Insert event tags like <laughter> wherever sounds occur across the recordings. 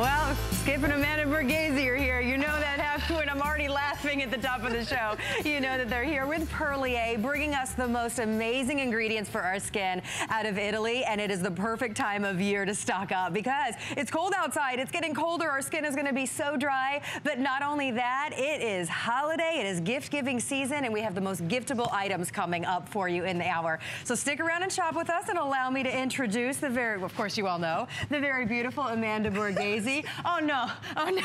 Well, Skip and Amanda Borghese are here. You know that happens when I'm already laughing at the top of the show. You know that they're here with Perlier, bringing us the most amazing ingredients for our skin out of Italy. And it is the perfect time of year to stock up because it's cold outside. It's getting colder. Our skin is going to be so dry. But not only that, it is holiday. It is gift-giving season. And we have the most giftable items coming up for you in the hour. So stick around and shop with us and allow me to introduce the very, of course you all know, the very beautiful Amanda Borghese. Oh no, oh no.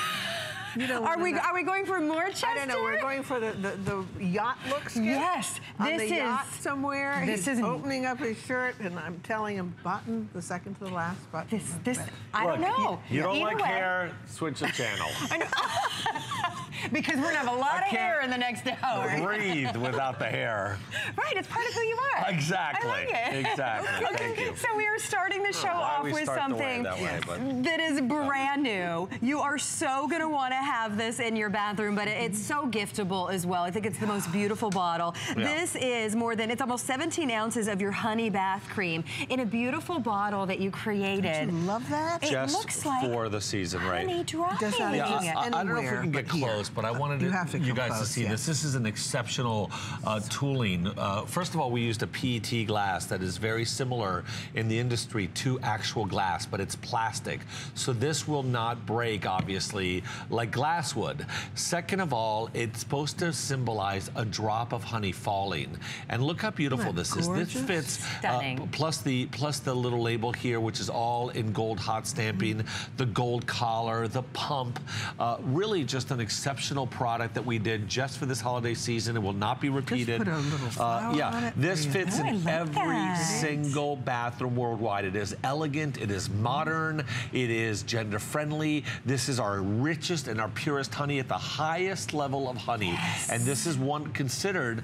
<laughs> You don't are we wanna- are we going for more Chester? I don't know. We're going for the, the, the yacht look skin. Yes, On this the is- yacht somewhere. this He's is- opening up his shirt, and I'm telling him, button the second to the last button. This this I don't know. You don't Either like way, hair, switch the channel. <laughs> <laughs> because we're gonna have a lot I of hair in the next hour. Breathe without the hair. Right, it's part of who you are. Exactly. I like it. Exactly. Okay, Thank you. So we are starting the show Why off with start the something way that way, but- that is brand new. You are so gonna wanna have this in your bathroom, but it's so giftable as well. I think it's the most beautiful bottle. Yeah. This is more than, it's almost 17 ounces of your honey bath cream in a beautiful bottle that you created. Don't you love that? It Just looks like for the season, right? honey dry. Does not Yeah, exist I, I don't know if we can get but here. close, but I wanted You to- have to you come guys to see yes. this. This is an exceptional uh, tooling. Uh, first of all, we used a PET glass that is very similar in the industry to actual glass, but it's plastic. So this will not break, obviously, like glass would. Second of all, it's supposed to symbolize a drop of honey falling. And look how beautiful Isn't this is. This fits uh, plus the plus the little label here, which is all in gold hot stamping, the gold collar, the pump. Uh, really just an exceptional product that we did just for this holiday season. It will not be repeated. Just put a little flower yeah, on it. this fits Oh, in every that. single bathroom worldwide. It is elegant, it is modern, it is gender friendly. This is our richest and our purest honey at the highest level of honey. And this is one considered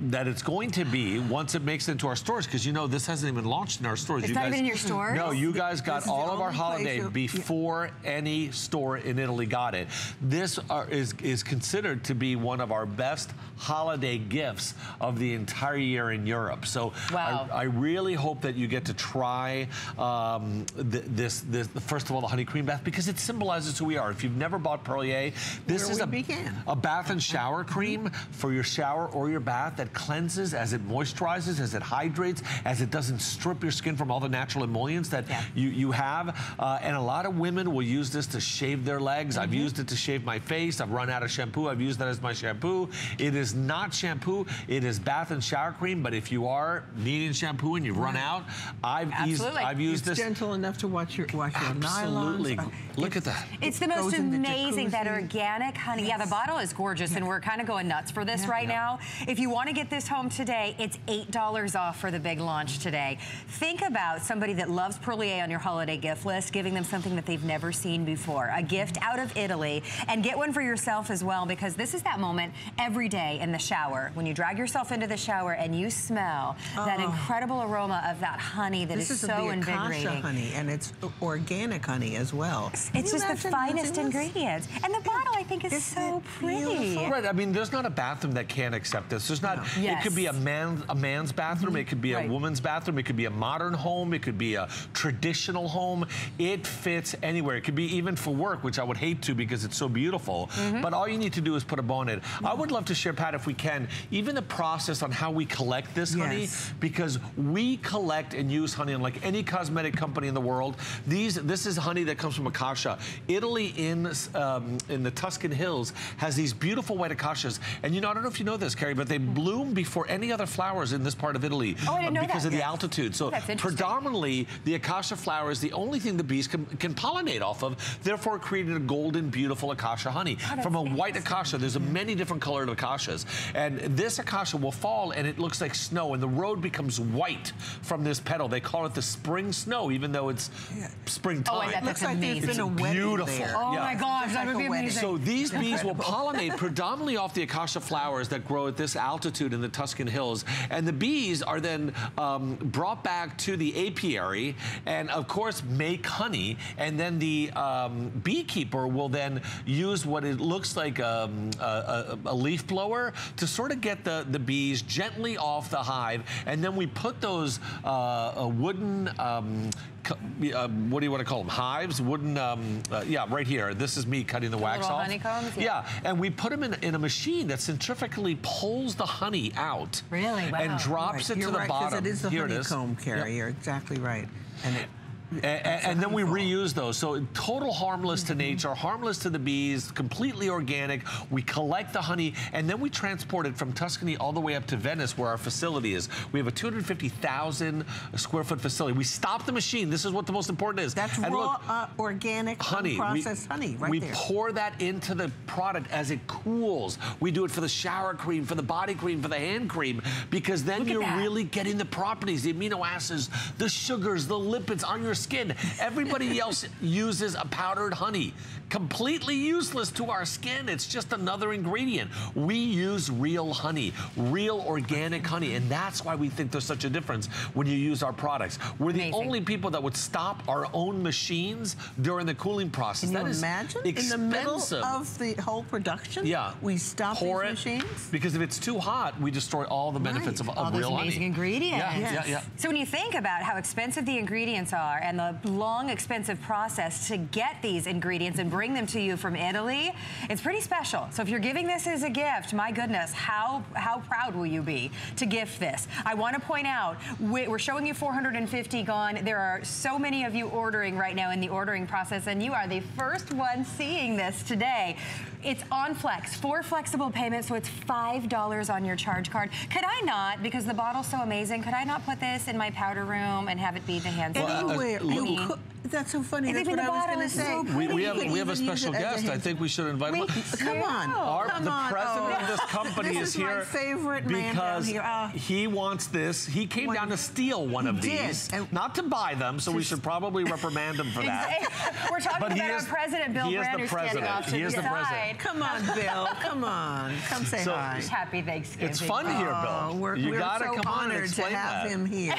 that it's going to be once it makes it into our stores, because you know this hasn't even launched in our stores. It's you not guys, even in your stores? No, you guys got This is the all of our holiday before any store in Italy got it. This are, is, is considered to be one of our best holiday gifts of the entire year in Europe. So Wow. I, I really hope that you get to try um, th this, this, first of all, the honey cream bath, because it symbolizes who we are. If you've never bought Perlier, this Where is a, began. a bath and shower cream for your shower or your bath that cleanses as it moisturizes, as it hydrates, as it doesn't strip your skin from all the natural emollients that Yeah. you, you have. Uh, and a lot of women will use this to shave their legs. I've Mm-hmm. used it to shave my face. I've run out of shampoo. I've used that as my shampoo. It is not shampoo. It is bath and shower cream. But if you are needing shampoo and you've run out, I've used, Absolutely. I've used It's this. gentle enough to wash your wash your Absolutely. nylons. Uh, Look it- at that. It's the most goes in the amazing, that organic honey. Yeah, the bottle is gorgeous, and we're kind of going nuts for this Yeah. right Yeah. now. If you want to get this home today, it's $8 off for the big launch today. Think about somebody that loves Perlier on your holiday gift list, giving them something that they've never seen before, a gift out of Italy, and get one for yourself as well, because this is that moment every day in the shower, when you drag yourself into the shower and you smell that Oh. incredible aroma of that honey that This is is so the invigorating. Honey, and it's organic honey as well. Can It's just the finest using this? ingredients. And the bottle, I think, is Isn't so pretty. beautiful? Right, I mean, there's not a bathroom that can't accept this. There's not, No. it could be a man, a man's bathroom, it could be Right. a woman's bathroom, it could be a modern home, it could be a traditional home. It fits anywhere. It could be even for work, which I would hate to because it's so beautiful. Mm-hmm. But all you need to do is put a bow in it. I would love to share, Pat, if we can, even the process on how we collect this honey, because we collect and use honey unlike any cosmetic company in the world. These, this is honey that comes from acacia. Italy in, um, in the Tuscan Hills has these beautiful white acacias. And you know, I don't know if you know this, Carrie, but they bloom before any other flowers in this part of Italy. Oh, I didn't know Because that. of the altitude. So That's predominantly, the acacia flower is the only thing the bees can, can pollinate off of, therefore creating a golden, beautiful acacia honey. Oh, from a white acacia, there's a many different colored acacias. And this acacia will fall and it looks like snow and the road becomes white from this petal. They call it the spring snow, even though it's Yeah. springtime. Oh, I bet Looks that's like there's amazing. been a wedding beautiful. there. Oh Yeah. my gosh, It's that like would be wedding. amazing. So these bees will pollinate predominantly off the acacia flowers that grow at this altitude in the Tuscan Hills. And the bees are then um, brought back to the apiary and of course make honey. And then the um, beekeeper will then use what it looks like um, a, a, a leaf blower to sort of get the, the bees gently off the hive. And then we put those uh, uh, wooden um, cu- uh, what do you want to call them? Hives, wooden, um, uh, yeah, right here. This is me cutting the, wax little off. honeycombs? Yeah. Yeah. and we put them in, in a machine that centrifugally pulls the honey out. Really? Wow. And drops Right, it You're to the right, bottom. it is the here honeycomb, it is. Carrie. Yep. You're exactly right. And it, A- a- And, then we reuse those. So total harmless to nature, harmless to the bees, completely organic. We collect the honey and then we transport it from Tuscany all the way up to Venice where our facility is. We have a 250,000 square foot facility. We stop the machine. This is what the most important is. that's And raw, look, uh, organic, honey. we- unprocessed honey right we there. pour that into the product as it cools. We do it for the shower cream, for the body cream, for the hand cream, because then Look you're really getting the properties, the amino acids, the sugars, the lipids on your skin. Everybody <laughs> else uses a powdered honey. Completely useless to our skin. It's just another ingredient. We use real honey, real organic honey, and that's why we think there's such a difference when you use our products. We're the Amazing. only people that would stop our own machines during the cooling process. Can you That is imagine? In the middle of the whole production? Yeah. We stop Pour these it, machines? Because if it's too hot, we destroy all the benefits Right. of, All of those amazing honey. ingredients. Yeah, Yes. yeah, yeah. So when you think about how expensive the ingredients are and the long, expensive process to get these ingredients and bring them to you from Italy, it's pretty special. So if you're giving this as a gift, my goodness, how how proud will you be to gift this? I want to point out we- we're showing you 450 gone. There are so many of you ordering right now in the ordering process, and you are the first one seeing this today. It's on Flex, four flexible payments, so it's $5 on your charge card. Could I not, because the bottle's so amazing, could I not put this in my powder room and have it be the hand Well, uh, soap? Anywhere. look- you could, that's so funny. I That's what I was going to say. so We, we have we have a special it as a guest. I think we should invite him. Wait, up. come on. Our, come the on. president Oh. of this company This is, is here my favorite man down because here. Ah. he wants this. He came What- down to steal one of these, And- not to buy them. So we should probably reprimand him for that. <laughs> We're talking But about is- our president, Bill he is the Brand, who's standing president. off to He the is the side. president. Come on, Bill. Come on. Come say So- hi. Happy Thanksgiving. It's fun here, Oh, Bill. we're, you we're gotta so come on and honored to have him here.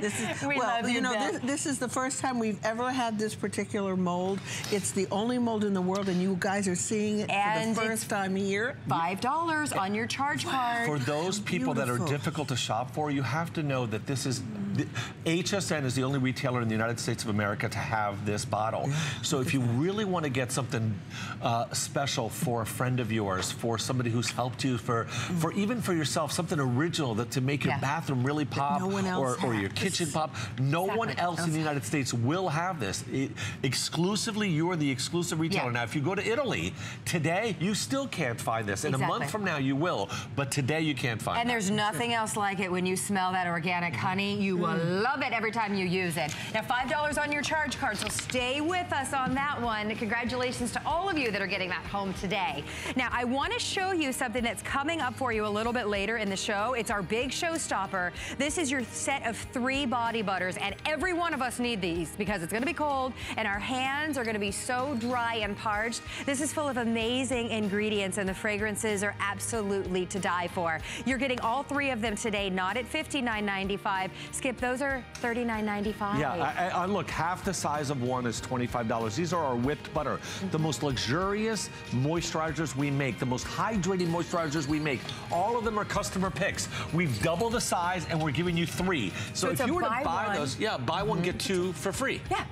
This is <laughs> We well, love you you, know, this, this is the first time we've ever had this particular mold. It's the only mold in the world, and you guys are seeing it And for the first time here. Five dollars on your charge card. For those people that are difficult to shop for, you have to know that this is the, HSN is the only retailer in the United States of America to have this bottle. So if you really want to get something uh, special for a friend of yours, for somebody who's helped you, for for even for yourself, something original that to make your Yeah. bathroom really pop, no or, or your kitchen pop. No one else in the United States will have this. It, exclusively, you are the exclusive retailer. Yeah. Now, if you go to Italy today, you still can't find this. In a month from now, you will, but today you can't find it. And that. there's nothing else like it when you smell that organic honey. You will Mm. love it every time you use it. Now, $5 on your charge card, so stay with us on that one. Congratulations to all of you that are getting that home today. Now, I want to show you something that's coming up for you a little bit later in the show. It's our big showstopper. This is your set of three body butters, and every one of us need these because it's going to be cold and our hands are going to be so dry and parched. This is full of amazing ingredients, and the fragrances are absolutely to die for. You're getting all three of them today, not at $59.95. Skip, those are $39.95. Yeah, I, I, look, half the size of one is $25. These are our whipped butter, mm-hmm. the most luxurious moisturizers we make, the most hydrating moisturizers we make. All of them are customer picks. We've doubled the size and we're giving you three. So, So if you were to buy one. those, yeah, buy one, get mm-hmm. two for free. Yeah.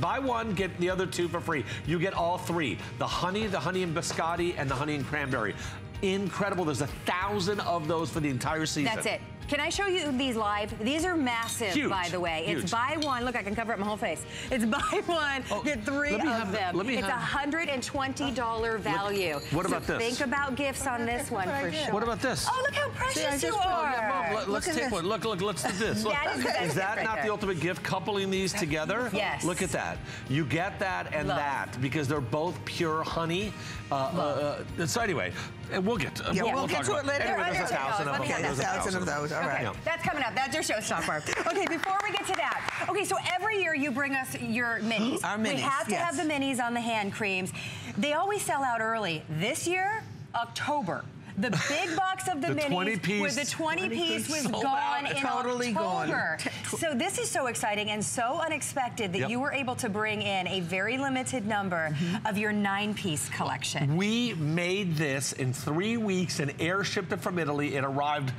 Buy one, get the other two for free. You get all three. The honey, the honey and biscotti, and the honey and cranberry. Incredible. There's a thousand of those for the entire season. That's it. Can I show you these live? These are massive, Huge, by the way. huge. It's buy one. Look, I can cover up my whole face. It's <laughs> buy one, Oh, get three let me of have the- them. let me it's a $120 value. what So about this? Think about gifts on this one what for sure. What about this? Oh, look how precious See, I you just put- are. yeah, Let, us take this. one. Look, look, let's do <laughs> this. Look. That is the Is that gift right not the ultimate gift? Coupling these <laughs> together? Yes. Look at that. You get that and Love. that because they're both pure honey. Uh, uh, uh, so anyway, we'll get to, Yeah, we'll, we'll get to it later. Anyway, there's a thousand of them. There's a thousand of those. All right. Okay, that's coming up. That's your showstopper. okay, before we get to that, okay, so every year you bring us your minis. <gasps> Our minis. We have to yes. have the minis on the hand creams. They always sell out early. This year, October. The big <laughs> box of the, The minis 20 piece. with the 20 piece was gone in Totally gone. October. So this is so exciting and so unexpected that Yep. you were able to bring in a very limited number Mm-hmm. of your nine-piece collection. We made this in three weeks and air shipped it from Italy. It arrived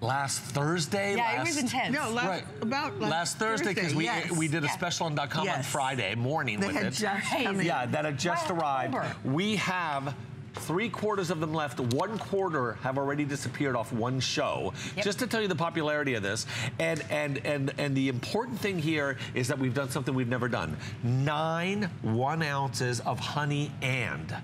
last Thursday. Yeah, it last, was intense. No, last, Right. about last, Last Thursday because we yes. we did a special on dot .com on Friday morning They with had it. just Crazy. come in. Yeah, that had just By arrived. October. We have three quarters of them left. One quarter have already disappeared off one show. Yep. Just to tell you the popularity of this, and and and and the important thing here is that we've done something we've never done. Nine one ounces of honey and.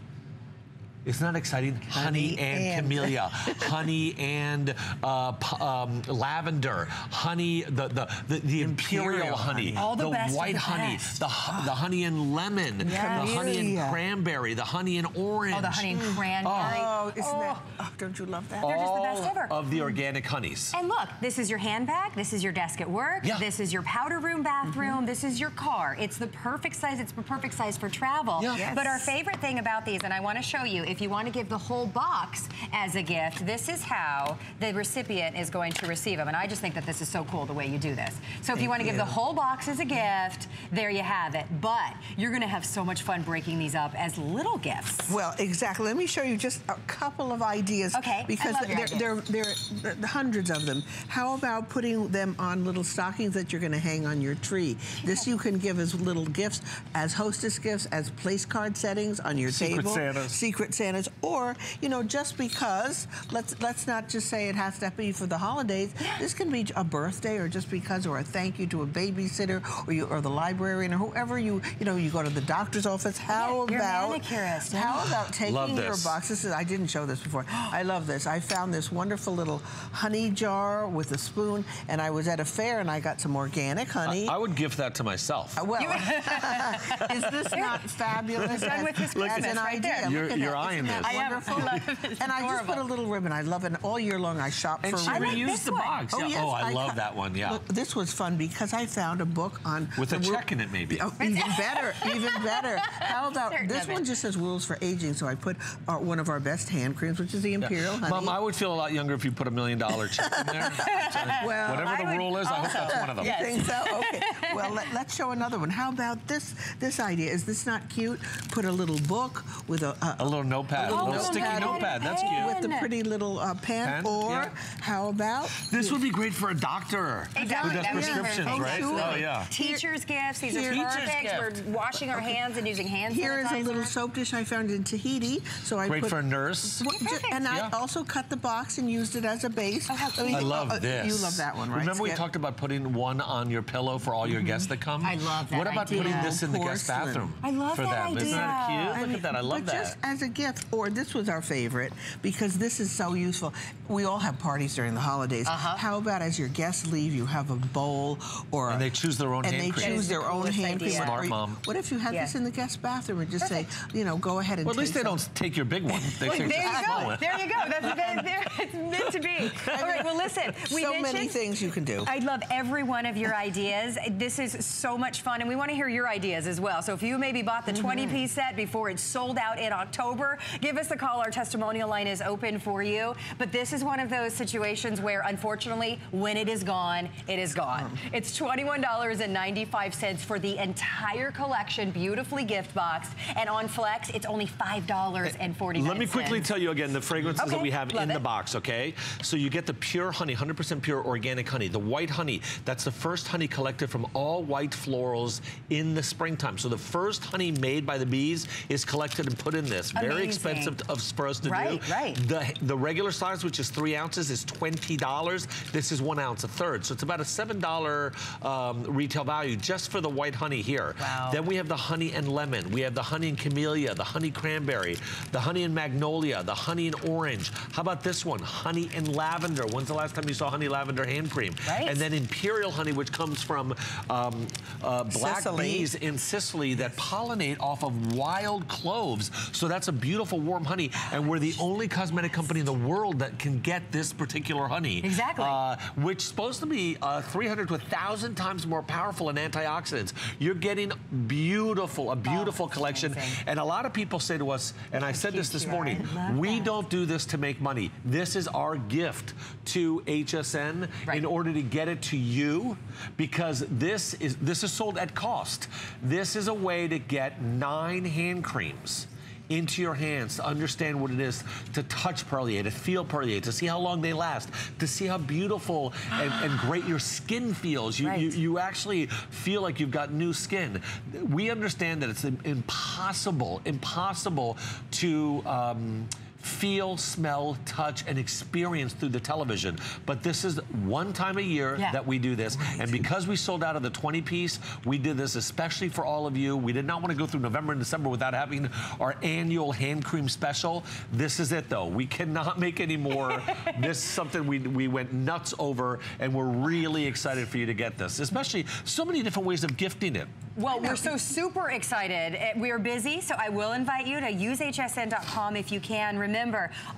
Isn't exciting? Honey, Honey and, and. camellia, <laughs> honey and uh, um, lavender, honey, the the the, the imperial, Imperial honey, honey. All the best white the honey, best. the hu- the honey and lemon, Yes. the honey and cranberry, the honey and orange. Oh, the honey and cranberry. Oh, isn't that? Oh. Oh, don't you love that? They're just the All best ever. of the organic honeys. And look, this is your handbag, this is your desk at work, Yeah. this is your powder room, bathroom, this is your car. It's the perfect size, it's the perfect size for travel. Yeah. Yes. But our favorite thing about these, and I want to show you, if you want to give the whole box as a gift, this is how the recipient is going to receive them. And I just think that this is so cool the way you do this. So if you want to give the whole box as a gift, there you have it. But you're going to have so much fun breaking these up as little gifts. Well, exactly. Let me show you just a couple of ideas. Okay, Because there, there, there are hundreds of them. How about putting them on little stockings that you're going to hang on your tree? This you can give as little gifts, as hostess gifts, as place card settings on your Secret table. Santas. Secret Santas. Or, you know, just because, let's let's not just say it has to be for the holidays. This can be a birthday or just because or a thank you to a babysitter or you or the librarian or whoever you, you know, you go to the doctor's office. How Yeah, your about manicurist. how about taking your this. box? This is I didn't show this before. I love this. I found this wonderful little honey jar with a spoon, and I was at a fair and I got some organic honey. I would gift that to myself. Uh, well, <laughs> is this not <laughs> fabulous? Done as, with his as Christmas an right idea. there. You're- at you're that. Eyeing this. I am. wonderful? I love it. <laughs> And I just put a little ribbon. I love it all year long. I shop and for she ribbon. reused the one. box. Oh, yeah. yes, oh, I, love that one. Yeah. Look, this was fun because I found a book on With a check in it, maybe. Oh, even <laughs> better, even better. How about Certain this one? Just says rules for aging. So I put uh, one of our best hand creams, which is the Imperial Honey. Mom, I would feel a lot younger if you put a million dollar check in there. <laughs> well, Whatever the rule is, I hope that's one of them. Yes. think so? Okay. Well, let, us show another one. How about this? This idea is this not cute? Put a little book with a, a, A little notepad, a little little sticky notepad. notepad. That's Pen. cute. with the pretty little uh, pen. Pen, Or yeah. how about This would be great for a doctor Exactly. who does That prescriptions, thing. right? Sure. Oh yeah. Teacher's gifts. These Here- are Teacher's perfect gift. for washing our hands and using hand sanitizer. Here is a little soap dish I found in Tahiti. So I Great put for a nurse. What- perfect. and I Yeah. also cut the box and used it as a base. Oh, how I, mean, I love uh, this. You love that one, right? Remember we Skip? talked about putting one on your pillow for all your guests that come? I love that What about idea. putting this in the guest bathroom I love for that them? Isn't that cute? Look mean, at that. I love but that. just as a gift, or this was our favorite because this is so useful. We all have parties during the holidays. Uh-huh. How about as your guests leave, you have a bowl or And a- they choose their own and hand they cream. That choose their own hand idea. cream. Smart mom. What if you had Yeah. this in the guest bathroom and just say, you know, go ahead and Well, at least they some. don't take your big one. They Well, take there you go. one. There you go. That's, that, there, <laughs> it's meant to be. All right. Well, listen. We so many things you can do. I love every one of your ideas. This is so much fun, and we want to hear your ideas as well. So if you maybe bought the 20-piece set before it sold out in October, give us a call. Our testimonial line is open for you. But this is one of those situations where, unfortunately, when it is gone, it is gone. Mm. It's $21.95 for the entire collection, beautifully gift boxed. And on Flex, it's only $5.49. Let me quickly tell you again the fragrances that we have love in the box, okay? So you get the pure honey, 100% pure organic honey. The white honey, that's the first honey collected from all white florals in the springtime. So the first honey made by the bees is collected and put in this. Very Amazing. Expensive of, for us to Right, do. right. The, the regular size, which is three ounces, is $20. This is one ounce, a third. So it's about a $7 um, retail value just for the white honey here. Wow. Then we have the honey and lemon. We have the honey and camellia, the honey cranberry, the honey and magnolia, the honey and orange. How about this one? Honey and lavender. When's the last time you saw honey lavender hand cream? Right. And then imperial honey, which comes from um, uh, black Sicily. bees in Sicily that pollinate off of wild cloves. So that's a beautiful beautiful warm honey, and we're the only cosmetic company in the world that can get this particular honey. Exactly. Uh, which is supposed to be uh, 300 to 1,000 times more powerful in antioxidants. You're getting beautiful, a beautiful it's collection. amazing. And a lot of people say to us, and I said this this morning, we that. don't do this to make money. This is our gift to HSN Right. in order to get it to you because this is this is sold at cost. This is a way to get nine hand creams into your hands to understand what it is to touch Perlier, to feel Perlier, to see how long they last, to see how beautiful and, and <gasps> great your skin feels. You, you, you actually feel like you've got new skin. We understand that it's impossible, impossible to um, feel, smell, touch, and experience through the television. But this is one time a year Yeah. that we do this. And because we sold out of the 20 piece, we did this especially for all of you. We did not want to go through November and December without having our annual hand cream special. This is it though. We cannot make any more. <laughs> this is something we, we went nuts over and we're really excited for you to get this, especially so many different ways of gifting it. Well, we're so super excited. We're busy, so I will invite you to usehsn.com if you can. Remember,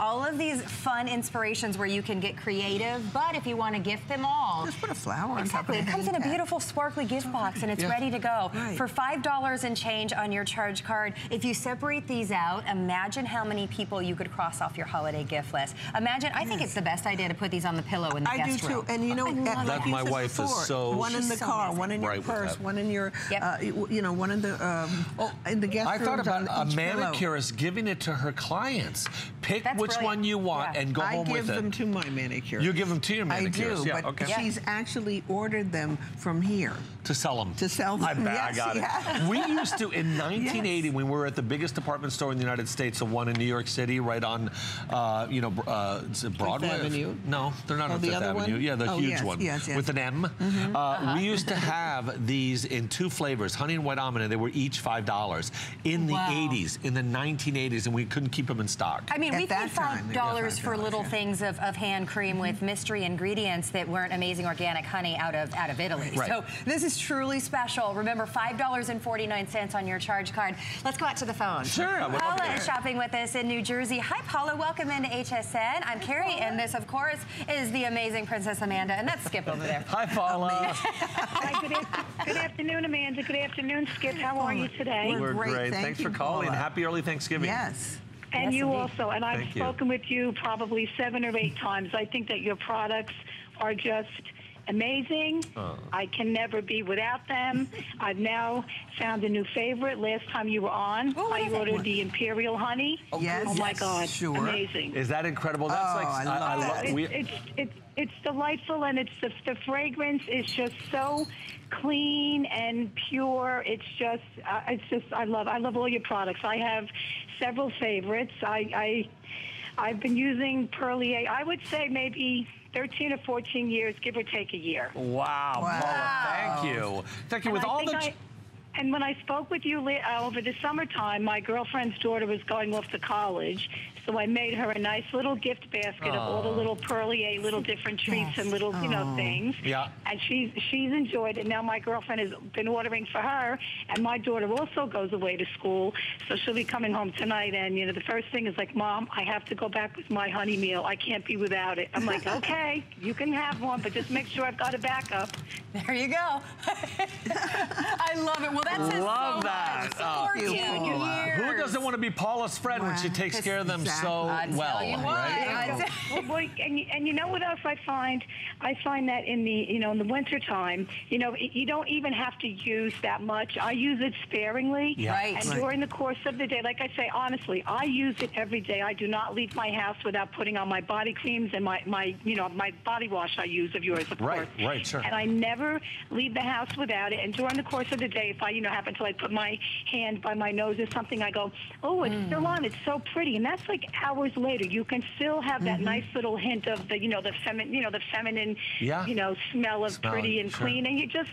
all of these fun inspirations where you can get creative, but if you want to gift them all, Just put a flower on top of Exactly. It comes in a beautiful sparkly gift box and it's Yeah. ready to go. Right. For $5 and change on your charge card, if you separate these out, imagine how many people you could cross off your holiday gift list. Imagine, I think it's the best idea to put these on the pillow in the I do guest too, room. and you know, I uh, love like That you my said wife is before, so- one in the so car, amazing. one in your Right purse, one in your, Yep. uh, you you know, one in the um, in the guest room. I thought about on a each pillow. manicurist giving it to her clients. Pick That's which brilliant. one you want Yeah. and go I home give with them to my manicure. You give them to your manicure. I do, yeah, but okay. she's actually ordered them from here. to sell them. To sell I them, bet I yes, got yeah. it. We used to in <laughs> 1980 Yes. when we were at the biggest department store in the United States, the one in New York City, right on, uh, you know, uh, is it Broadway. Avenue? No, they're not Oh, on the Fifth Avenue. one? Yeah, the Oh, huge yes, one yes, yes. with an M. Mm-hmm. Uh, Uh-huh. We used to have these in two flavors, honey and white almond, and they were each five dollars in the Wow. 80s, in the 1980s, and we couldn't keep them in stock. I mean, At we paid that time, five they were dollars for little yeah. things of, of hand cream with mystery ingredients that weren't amazing organic honey out of out of Italy. Right. So this is truly special. Remember, five dollars and forty nine cents on your charge card. Let's go out to the phone. Sure, I would love Paula is shopping with us in New Jersey. Hi, Paula. Welcome into HSN. I'm Carrie, and this, of course, is the amazing Princess Amanda, and that's Skip over there. <laughs> Hi, Paula. <laughs> Hi, good, good afternoon, Amanda. Good afternoon, Skip. How are you today? We're We're great. great. Thank Thanks you, for calling. Paula. Happy early Thanksgiving. Yes. And Yes, you indeed. also. And I've Thank you. spoken with you probably seven or eight times. I think that your products are just amazing. Oh. I can never be without them. I've now found a new favorite. Last time you were on, Oh, I is it? ordered the Imperial Honey. Yes, Oh my yes, God! sure. Amazing. Is that incredible? That's Oh, like I love lo- that. It's, it's, it's, it's delightful and it's the, the fragrance is just so clean and pure. It's just, uh, it's just, I love, I love all your products. I have several favorites. I, I, I've been using Perlier, I would say maybe 13 or 14 years, give or take a year. Wow, Wow. Paula, thank you. Thank you. And With I all think the. I- and when I spoke with you uh, over the summertime, my girlfriend's daughter was going off to college, so I made her a nice little gift basket of all the little Perlier, little different treats and little, you know, things. Yeah. And she's she's enjoyed it. Now my girlfriend has been ordering for her, and my daughter also goes away to school, so she'll be coming home tonight. And you know, the first thing is like, Mom, I have to go back with my honey meal. I can't be without it. I'm like, okay, you can have one, but just make sure I've got a backup. There you go. <laughs> I love it. Well, that says Love so that. much. Oh. 14 Thank you, years. Who doesn't want to be Paula's friend when she takes care of them Exactly. so I tell well? you right? I- well, boy, and, you- and you know what else I find? I find that in the you know in the wintertime, you know, you don't even have to use that much. I use it sparingly. Yeah. Right. And Right. during the course of the day, like I say, honestly, I use it every day. I do not leave my house without putting on my body creams and my, my you know, my body wash I use of yours, of Right, course. right, sure. And I never leave the house without it. And during the course of the day, if I, you know, happen to like put my hand by my nose or something, I go, oh, it's Mm. still on. It's so pretty. And that's like hours later. You can still have that Mm-hmm. nice little hint of the, you know, the feminine, you know, the feminine, Yeah. you know, smell of Smell, pretty and sure. clean. And you just,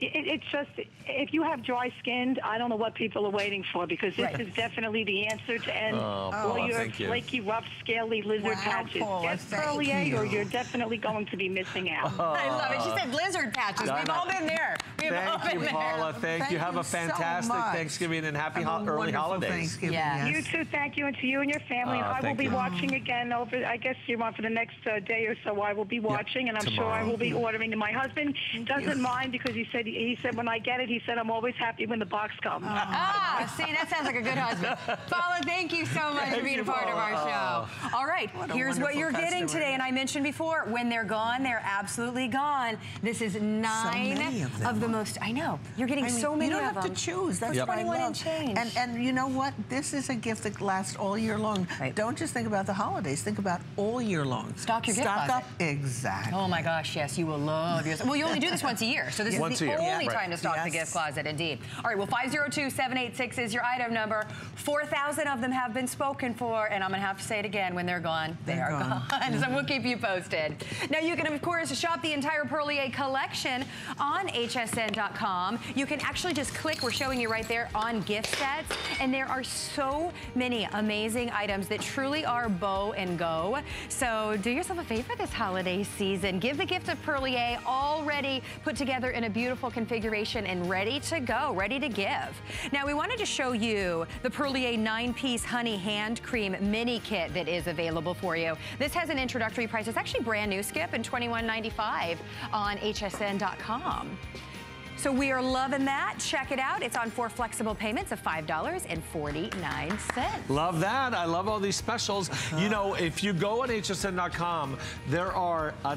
it, it's just, if you have dry skinned, I don't know what people are waiting for because this Right. is definitely the answer to end Oh, all Paula, your thank you. flaky, rough, scaly lizard Wow, patches. Paula, Get thank Perlier or you. you're definitely going to be missing out. <laughs> I love it. She said lizard patches. We've all been there. We have Thank open you. Paula. Thank, Thank you. Have you a fantastic much. Thanksgiving and happy Have a ho- early holidays. Thanksgiving, Yes. You too. Thank you, and to you and your family. Oh, I will be you. watching again over. I guess you're on for the next uh, day or so. I will be watching, and I'm sure I will be ordering. And my husband doesn't mind because he said he said when I get it, he said I'm always happy when the box comes. Ah, <laughs> see, that sounds like a good husband. <laughs> Paula, thank you so much for being a part of our show. All right, What here's what you're getting customer. today. And I mentioned before, when they're gone, they're absolutely gone. This is nine many of them. the most. I know. You're getting I mean, so many you don't of have them. to choose. That's Yep. what I 21 love. and change. And and you know what? This is a gift that lasts all year long. Right. Don't just think about the holidays. Think about all year long. Stock your gift Stock closet. up. Exactly. Oh my gosh, yes, you will love yours. Well, you only do this once a year, so this Once is a the only Yeah. time to stock the gift closet, indeed. All right, well, 502-786 is your item number. 4,000 of them have been spoken for, and I'm going to have to say it again, when they're gone, they They're are gone. gone. <laughs> so we'll keep you posted. Now, you can, of course, shop the entire Perlier collection on You can actually just click, we're showing you right there, on gift sets, and there are so many amazing items that truly are bow and go. So do yourself a favor this holiday season. Give the gift of Perlier already put together in a beautiful configuration and ready to go, ready to give. Now, we wanted to show you the Perlier nine-piece honey hand cream mini kit that is available for you. This has an introductory price. It's actually brand new, Skip, and $21.95 on hsn.com. So we are loving that. Check it out. It's on four flexible payments of $5.49. Love that. I love all these specials. You know, if you go on hsn.com, there are, uh,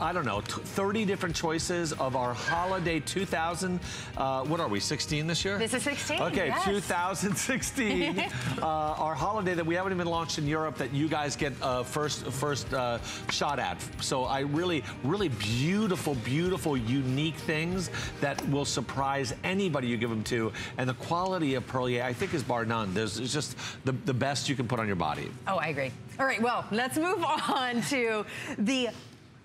I don't know, 30 different choices of our holiday 2000. Uh, what are we, 16 this year? This is 16, Okay, yes. 2016. <laughs> uh, our holiday that we haven't even launched in Europe that you guys get uh, first first uh, shot at. So I really, really beautiful, beautiful, unique things that will surprise anybody you give them to. And the quality of Perlier, I think, is bar none. There's it's just the, the best you can put on your body. Oh, I agree. All right, well, let's move <laughs> on to the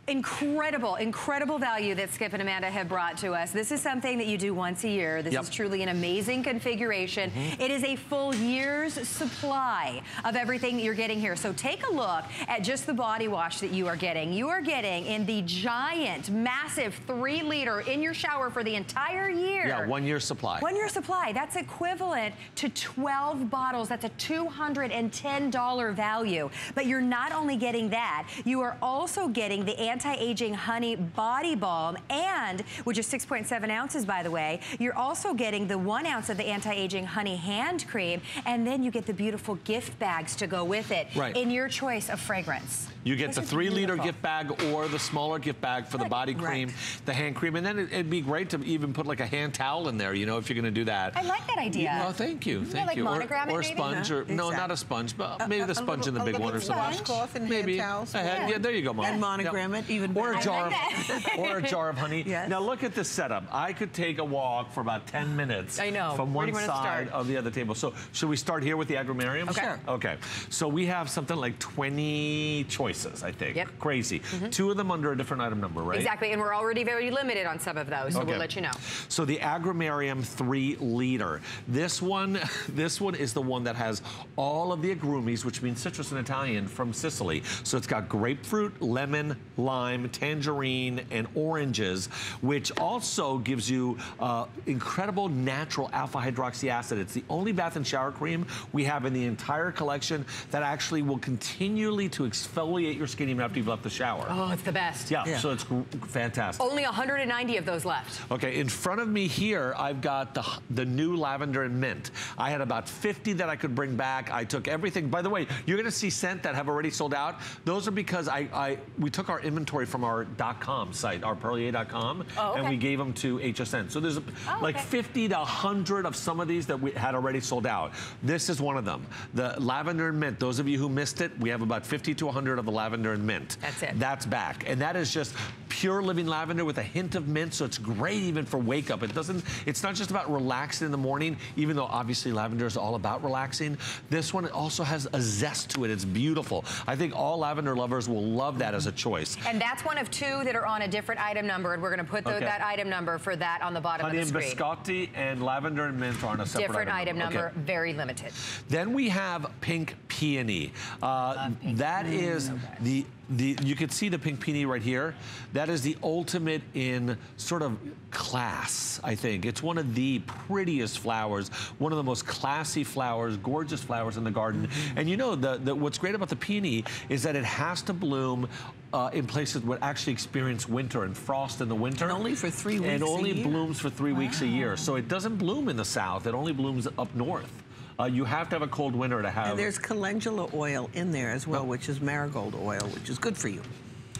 incredible, incredible value that Skip and Amanda have brought to us. This is something that you do once a year. This Yep. is truly an amazing configuration. Mm-hmm. It is a full year's supply of everything that you're getting here. So take a look at just the body wash that you are getting. You are getting in the giant, massive three liter in your shower for the entire year. Yeah, one year supply. One year supply, that's equivalent to 12 bottles. That's a $210 value. But you're not only getting that, you are also getting the anti-aging honey body balm and, which is 6.7 ounces by the way, you're also getting the one ounce of the anti-aging honey hand cream and then you get the beautiful gift bags to go with it Right. in your choice of fragrance. You get This the is three liter gift bag or the smaller gift bag for the body cream, Right. the hand cream, and then it, would be great to even put like a hand towel in there, you know, if you're going to do that. I like that idea. Oh, thank you, thank like you. monogram or, or maybe? sponge, or no, Exactly. not a sponge, but maybe the sponge little- in the big one or something. washcloth and hand maybe towels. A hand- Yeah. yeah, there you go, Mom. And monogram it even Or a better. jar, like of, <laughs> or a jar of honey. Yes. Now look at this setup. I could take a walk for about 10 minutes. I know. From one do you wanna side of the other table. So should we start here with the agrumarium? Okay. Sure. Okay. So we have something like 20 choices, I think. Yep. Crazy. Two of them under a different item number, right? Exactly, and we're already very limited on some of those, so Okay. we'll let you know. So the Agrumarium 3 liter. This one, <laughs> this one is the one that has all of the agrumes, which means citrus in Italian, from Sicily. So it's got grapefruit, lemon, lime, tangerine, and oranges, which also gives you uh, incredible natural alpha hydroxy acid. It's the only bath and shower cream we have in the entire collection that actually will continually to exfoliate your skin even after you've left the shower. Oh, it's the best. Yeah, Yeah. so it's fantastic. Only 190 of those left. Okay, in front of me here, I've got the the new lavender and mint. I had about 50 that I could bring back. I took everything. By the way, you're going to see scent that have already sold out. Those are because I, I we took our inventory from our .com site, our Perlier.com, Oh, and we gave them to HSN. So there's Oh, like okay. 50 to 100 of some of these that we had already sold out. This is one of them. The lavender and mint. Those of you who missed it, we have about 50 to 100 of the lavender and mint. That's it. That's back. And that is just pure living lavender with a hint of mint, so it's great even for wake up. It doesn't, it's not just about relaxing in the morning, even though obviously lavender is all about relaxing. This one also has a zest to it. It's beautiful. I think all lavender lovers will love that as a choice. And that's one of two that are on a different item number, and we're going to put the, Okay. that item number for that on the bottom Honey of and the screen. Honey biscotti and lavender and mint are on a separate Different item number, Okay. very limited. Then we have pink peony. Uh, that is the the you can see the pink peony right here. That is the ultimate in sort of class, I think. It's one of the prettiest flowers, one of the most classy flowers, gorgeous flowers in the garden. And you know, the, the, what's great about the peony is that it has to bloom uh, in places that actually experience winter and frost in the winter. And only for three weeks And only blooms for three weeks a year. So it doesn't bloom in the south. It only blooms up north. Uh, you have to have a cold winter to have. And there's calendula oil in there as well, which is marigold oil, which is good for you.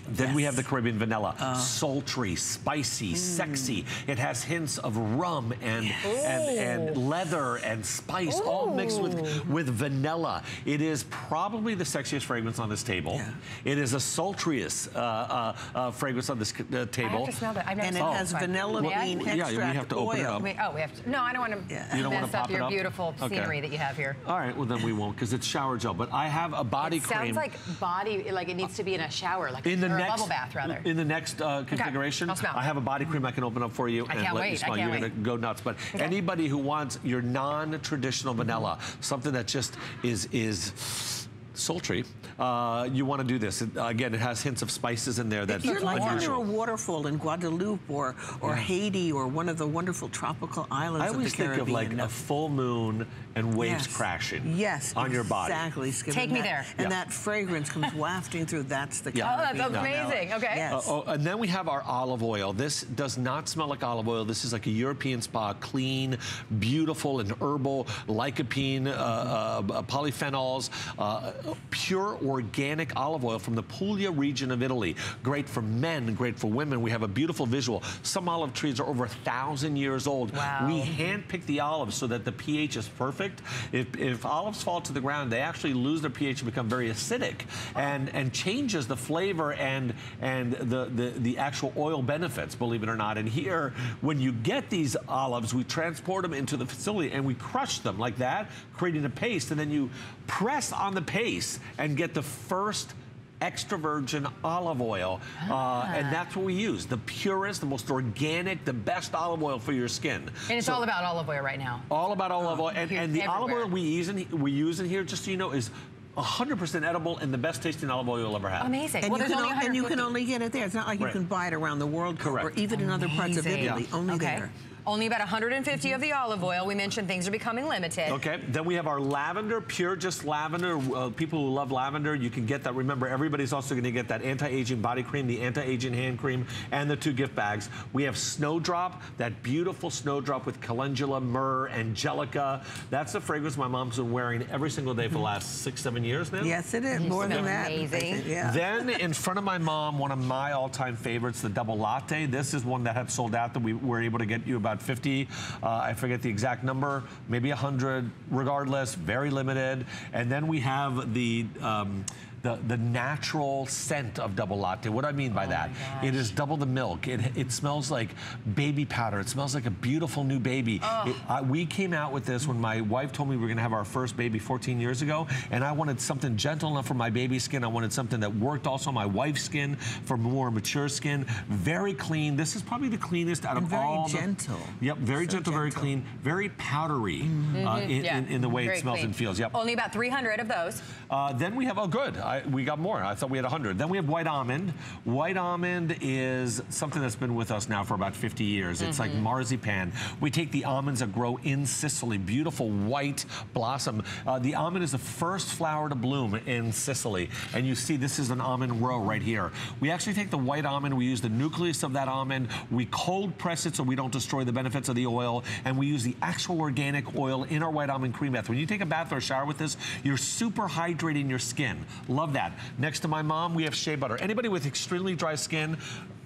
Then we have the Caribbean vanilla, Uh. sultry, spicy, sexy. It has hints of rum and and, and leather and spice, all mixed with with vanilla. It is probably the sexiest fragrance on this table. Yeah. It is a sultriest uh, uh, uh, fragrance on this uh, I table. have to smell that. I've never And it smelled has vanilla May I? bean Well, yeah, we have to open it up. Wait, oh, we have to. No, I don't want to Yeah. You don't wanna mess up pop your up? beautiful Okay. scenery that you have here. All right, well then we won't because it's shower gel. But I have a body It cream. sounds like body, like it needs to be in a shower, like in the or next a bubble bath rather. In the next uh, configuration, I'll. I have a body cream I can open up for you I and let you wait, I smell. You're gonna go nuts. But anybody who wants your non-traditional vanilla, something that just is is sultry, uh, you want to do this. It, again, it has hints of spices in there that You're like under a waterfall in Guadeloupe or, or Haiti or one of the wonderful tropical islands I of the always think of like a full moon and waves Yes. crashing Yes, on your body. Exactly. Skip. Take me that- there. And Yeah. that fragrance comes <laughs> wafting through. That's the Yeah. Oh, that's Caribbean vanilla. amazing. Okay. Yes. Uh, oh, and then we have our olive oil. This does not smell like olive oil. This is like a European spa, clean, beautiful, and herbal, lycopene, uh, uh, polyphenols, uh, pure organic olive oil from the Puglia region of Italy. Great for men, great for women. We have a beautiful visual. Some olive trees are over a thousand years old. Wow. We handpick the olives so that the pH is perfect. If, if olives fall to the ground, they actually lose their pH and become very acidic and, and changes the flavor and, and the, the, the actual oil benefits, believe it or not. And here, when you get these olives, we transport them into the facility and we crush them like that, creating a paste. And then you press on the paste and get the first extra virgin olive oil. Uh, and that's what we use. The purest, the most organic, the best olive oil for your skin. And it's So- all about olive oil right now. all about olive oil. And, and the olive oil we use, in, we use in here, just so you know, is 100% edible and the best tasting olive oil you'll ever have. Amazing. And, well, you can, only and you can only get it there. It's not like you Right. can buy it around the world Correct. or even in other parts of Amazing. Italy. Only okay. there. Only about 150 of the olive oil. We mentioned things are becoming limited. Okay, then we have our lavender, pure just lavender. Uh, people who love lavender, you can get that. Remember, everybody's also going to get that anti-aging body cream, the anti-aging hand cream, and the two gift bags. We have Snowdrop, that beautiful Snowdrop with calendula, myrrh, angelica. That's the fragrance my mom's been wearing every single day for the last six, seven years now. Yes, it is. More than that. Amazing. Yeah. Then in front of my mom, one of my all-time favorites, the double latte. This is one that had sold out that we were able to get you about 50. Uh, I forget the exact number, maybe 100. Regardless, very limited. And then we have the. Um, the, the natural scent of double latte. What do I mean by that? It is double the milk. It, it smells like baby powder. It smells like a beautiful new baby. It- I- we came out with this when my wife told me we were going to have our first baby 14 years ago, and I wanted something gentle enough for my baby skin. I wanted something that worked also on my wife's skin for more mature skin. Very clean. This is probably the cleanest out And of very all. the- gentle. yep, very So gentle, very clean, very powdery uh, in, Yeah. in, in the way Very it smells clean. and feels. Yep. Only about 300 of those. Uh, then we have, oh, good. I, we got more. I thought we had 100. Then we have white almond. White almond is something that's been with us now for about 50 years. It's like marzipan. We take the almonds that grow in Sicily, beautiful white blossom. Uh, the almond is the first flower to bloom in Sicily. And you see this is an almond row right here. We actually take the white almond, we use the nucleus of that almond, we cold press it so we don't destroy the benefits of the oil, and we use the actual organic oil in our white almond cream bath. When you take a bath or a shower with this, you're super hydrating your skin. Love that. Next to my mom, we have shea butter. Anybody with extremely dry skin,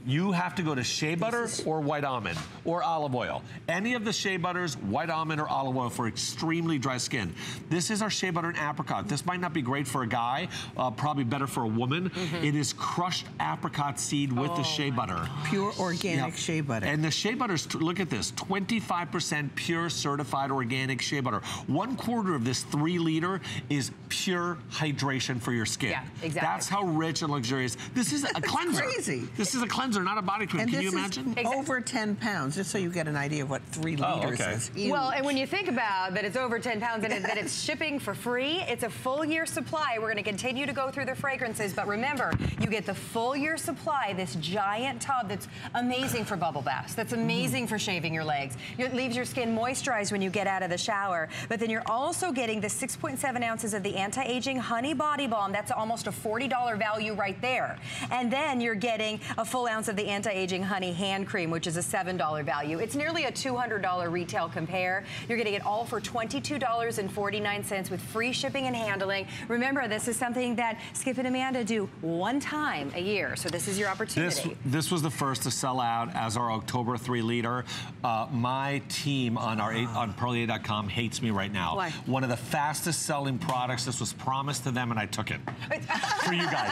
you have to go to shea butter or white almond or olive oil. Any of the shea butters, white almond or olive oil for extremely dry skin. This is our shea butter and apricot. This might not be great for a guy, uh, probably better for a woman. It is crushed apricot seed with the shea butter. Pure organic shea butter. And the shea butters, look at this, 25% pure certified organic shea butter. One quarter of this three liter is pure hydration for your skin. Yeah, exactly. That's how rich and luxurious. This is a <laughs> cleanser. crazy. This is a cleanser. Cleanser, not a body cream. And Can you imagine? is over 10 pounds, just so you get an idea of what three Oh, liters okay. is. Huge. Well, and when you think about that it's over 10 pounds and it, that it's <laughs> shipping for free, it's a full year supply. We're going to continue to go through the fragrances, but remember, you get the full year supply, this giant tub that's amazing for bubble baths, that's mm-hmm. amazing for shaving your legs. It leaves your skin moisturized when you get out of the shower, but then you're also getting the 6.7 ounces of the anti-aging honey body balm. That's almost a $40 value right there. And then you're getting a full ounce of the anti-aging honey hand cream, which is a $7 value. It's nearly a $200 retail compare. You're getting it all for $22.49 with free shipping and handling. Remember, this is something that Skip and Amanda do one time a year. So this is your opportunity. this was the first to sell out as our October 3 liter. Uh, my team on our eight, on Perlier.com hates me right now. Why? One of the fastest selling products. This was promised to them and I took it <laughs> for you guys.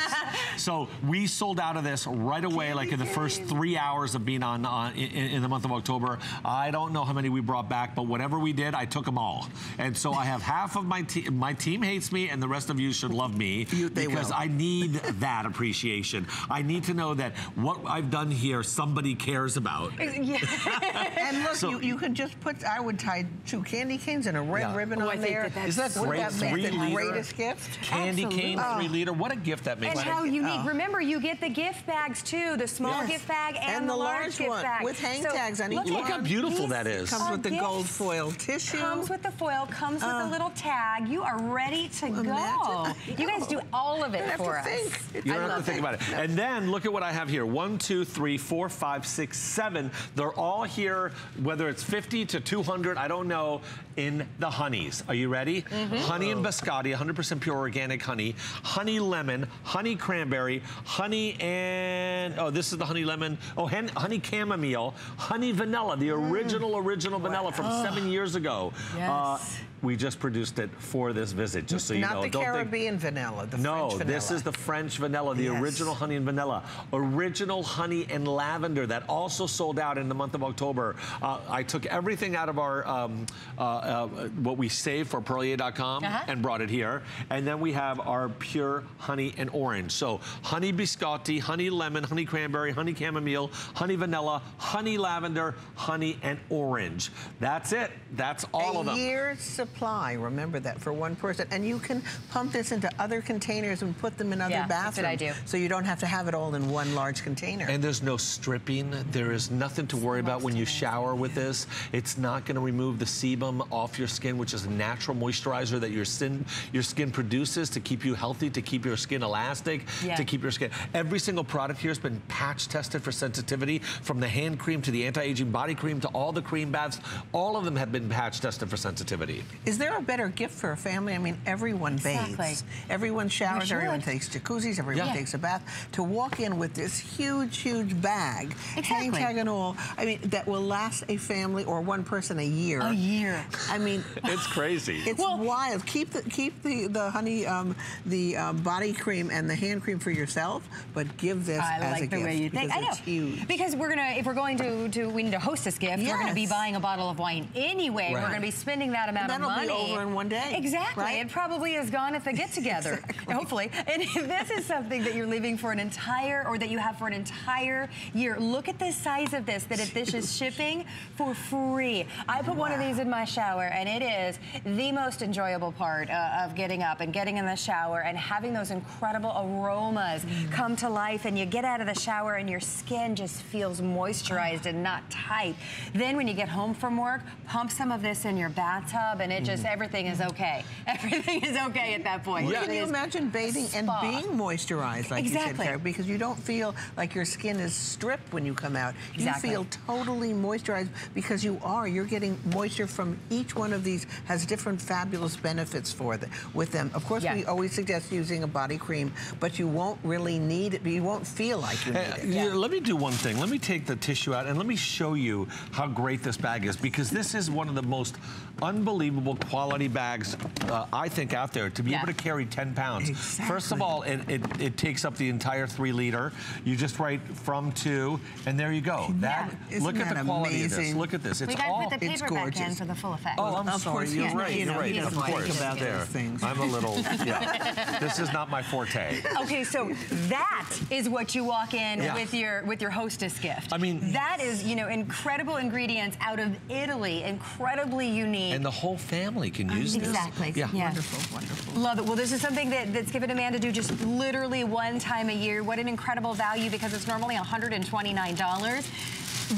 So we sold out of this right away, like in the first three hours of being on, on in, in the month of October. I don't know how many we brought back, but whatever we did, I took them all. And so I have half of my team. My team hates me, and the rest of you should love me <laughs> You- they because will. I need that appreciation. I need to know that what I've done here, somebody cares about. yeah. <laughs> And look, So- you, you can just put, I would tie two candy canes and a red Yeah. ribbon Oh, I on think there. that that's Isn't that so Wouldn't great? that make Three the liter. greatest gift? Candy cane, Absolutely. three oh. liter. What a gift that makes. And how unique. Oh. Remember, you get the gift bags too, the small Yes. gift bag and, And the, the large, large gift one bag. with hang tags on each look one. Look how beautiful these that is. Comes with the gold foil tissue. Comes with the foil, comes with a Uh, little tag. You are ready to go. You guys do all of it for to us. think. You I don't have to think it. about it. And then look at what I have here. One, two, three, four, five, six, seven. They're all here, whether it's 50 to 200, I don't know, in the honeys. Are you ready? Mm-hmm. Honey and biscotti, 100% pure organic honey. Honey lemon, honey cranberry, honey and, oh, this is the honey lemon. Oh, hen- honey chamomile, honey vanilla, the original, original vanilla from seven years ago. Mm. Uh, Yes. We just produced it for this visit, just so you Not know. the Don't think- Caribbean vanilla, the no, French vanilla. No, this is the French vanilla, the Yes. original honey and vanilla. Original honey and lavender that also sold out in the month of October. Uh, I took everything out of our, um, uh, uh, what we saved for Perlier.com Uh-huh. and brought it here. And then we have our pure honey and orange. So honey biscotti, honey lemon, honey cranberry, honey chamomile, honey vanilla, honey lavender, honey and orange. That's it. That's all a of them. year's supply. Remember that for one person, and you can pump this into other containers and put them in other Yeah, bathrooms. that's what I do. So you don't have to have it all in one large container. And there's no stripping. There is nothing to worry about when you shower with this. It's not going to remove the sebum off your skin, which is a natural moisturizer that your skin your skin produces to keep you healthy, to keep your skin elastic, Yeah. to keep your skin. Every single product here has been patch tested for sensitivity, from the hand cream to the anti-aging body cream to all the cream baths. All of them have been patch tested for sensitivity. Is there a better gift for a family? I mean, everyone Exactly. bathes. Everyone showers, everyone takes jacuzzis, everyone Yeah. takes a bath. To walk in with this huge, huge bag, hang Exactly. tag and all, I mean, that will last a family or one person a year. A year. I mean, <laughs> It's crazy. It's wild. Keep the keep the the honey, um, the um, body cream and the hand cream for yourself, but give this I as a like the gift way you think. because I know. it's huge. Because we're gonna, if we're going to, to we need to host this gift, we're gonna be buying a bottle of wine anyway. We're gonna be spending that amount And of that'll money. be over in one day, Exactly. right? It probably is gone at the get together. <laughs> Hopefully. And if this is something that you're leaving for an entire or that you have for an entire year, look at the size of this, that if this is <laughs> shipping for free. I put one of these in my shower and it is the most enjoyable part uh, of getting up and getting in the shower and having those incredible aromas Mm. come to life and you get out of the shower and your skin just feels moisturized and not tight. Then when you get home from work, pump some of this in your bathtub and it just, Mm. everything is okay. <laughs> Everything is okay at that point. Yeah. Can you imagine bathing and being moisturized, like you said, Exactly. Because you don't feel like your skin is stripped when you come out. Exactly. You feel totally moisturized because you are. You're getting moisture from each one of these has different fabulous benefits for the, with them. Of course, Yeah. we always suggest using a body cream, but you won't really need it. You won't feel like you need Hey, it. you know, let me do one thing. Let me take the tissue out and let me show you how great this bag is because this is one of the most unbelievable unbelievable quality bags, uh, I think, out there to be Yeah. able to carry 10 pounds. First of all, it, it, it takes up the entire three liter. You just write from to, and there you go. That Isn't Look at the quality of this. Look at this. It's we gotta all. put the it's paper back in gorgeous. for the full effect. Oh, I'm Of sorry. course, You're yeah, right. you You're right. he Of course. about there. things. I'm a little. <laughs> Yeah. this is not my forte. Okay, so that is what you walk in Yeah. with your with your hostess gift. I mean- that is you know incredible ingredients out of Italy, incredibly unique. And the whole family can uh, use this. Exactly. Yeah. Yeah. Wonderful, wonderful. Love it. Well, this is something that, that's given Amanda to do just literally one time a year. What an incredible value because it's normally $129.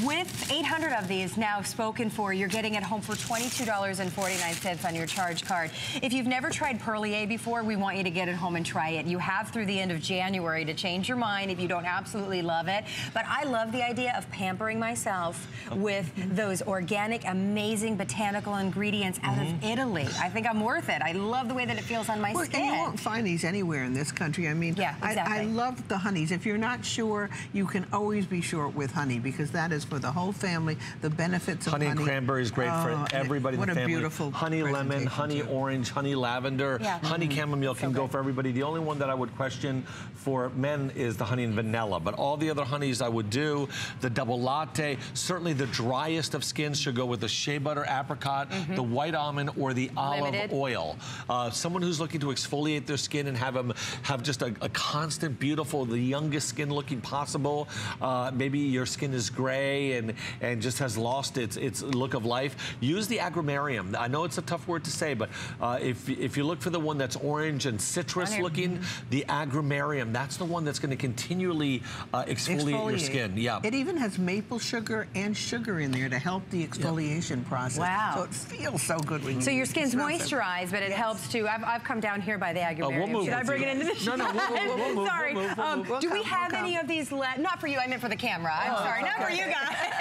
With 800 of these now spoken for, you're getting it home for $22.49 on your charge card. If you've never tried Perlier before, we want you to get it home and try it. You have through the end of January to change your mind if you don't absolutely love it. But I love the idea of pampering myself with those organic, amazing botanical ingredients out of mm-hmm. Italy. I think I'm worth it. I love the way that it feels on my Well, skin. and you won't find these anywhere in this country. I mean, Yeah, I, I love the honeys. If you're not sure, you can always be sure with honey because that is for the whole family. The benefits of Honey honey. and cranberry is great Oh, for and everybody in What the a beautiful honey lemon, honey too. orange, honey lavender, Yeah. honey chamomile can go good. for everybody. The only one that I would question for men is the honey and vanilla, but all the other honeys I would do. The double latte, certainly the driest of skins should go with the shea butter apricot, the white almond, or the olive. Limited. oil. Uh, someone who's looking to exfoliate their skin and have them have just a, a constant, beautiful, the youngest skin looking possible. Uh, maybe your skin is gray and and just has lost its its look of life. Use the agrumarium. I know it's a tough word to say, but uh, if if you look for the one that's orange and citrus Honey. looking, the agrumarium, that's the one that's going to continually uh, exfoliate, your skin. Yeah. It even has maple sugar and sugar in there to help the exfoliation process. Wow. So it feels so good when you So your skin's moisturized, but it helps too. I've, I've come down here by the agrumarium. Oh, we'll move Should I bring you. it into the No, no, we'll- we'll- <laughs> we'll move, Sorry. we'll move, Um. We'll do we have we'll any of these left? Not for you. I meant for the camera. I'm Oh, sorry. Not for you guys.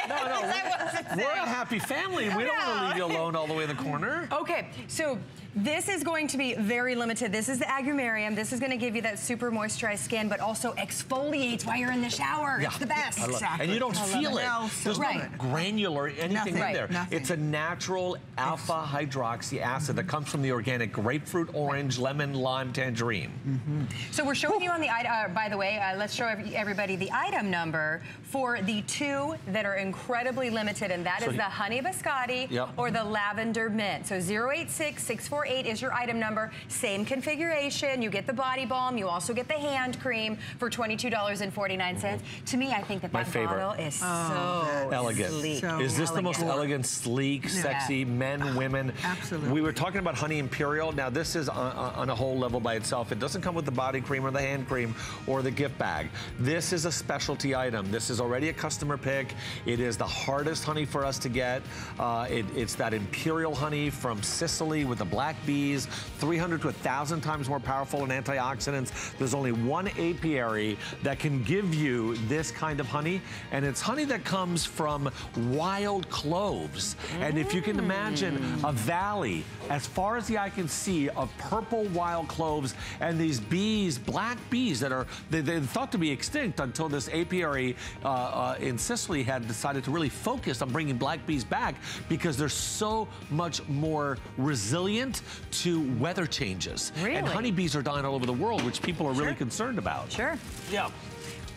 No, no, <laughs> wasn't We're a happy family. We don't want to leave you alone all the way in the corner. <laughs> Okay, so this is going to be very limited. This is the agrumarium. This is going to give you that super moisturized skin, but also exfoliates while you're in the shower. It's the best. I love- And you don't I feel it. it. No, so There's Right. no granular anything Nothing. in Right. there. Nothing. It's a natural alpha hydroxy acid that comes from the organic grapefruit, orange, lemon, lime, tangerine. So we're showing you on the item, uh, by the way, uh, let's show everybody the item number for the two that are incredibly limited, and that is So he- the honey biscotti Yep. or the lavender mint. So 086648 is your item number. Same configuration. You get the body balm. You also get the hand cream for $22.49. To me, I think that My that favorite. bottle is Oh, so Elegant. sleek. So Is this the most elegant. elegant, sleek, sexy, men, women? Absolutely. We were talking about Honey Imperial. Now, this is on, on a whole level by itself. It doesn't come with the body cream or the hand cream or the gift bag. This is a specialty item. This is already a customer pick. It is the hardest honey for us to get. Uh, it- it's that Imperial honey from Sicily with the black bees, 300 to 1,000 times more powerful in antioxidants. There's only one apiary that can give you this kind of honey, and it's honey that comes from wild cloves. And if you can imagine a valley as far as the eye can see of purple wild cloves and these bees, black bees that are they, they're thought to be extinct until this apiary uh, uh, in Sicily had decided to really focus on bringing black bees back because they're so much more resilient to weather changes. And honeybees are dying all over the world, which people are really concerned about. Sure. Yeah.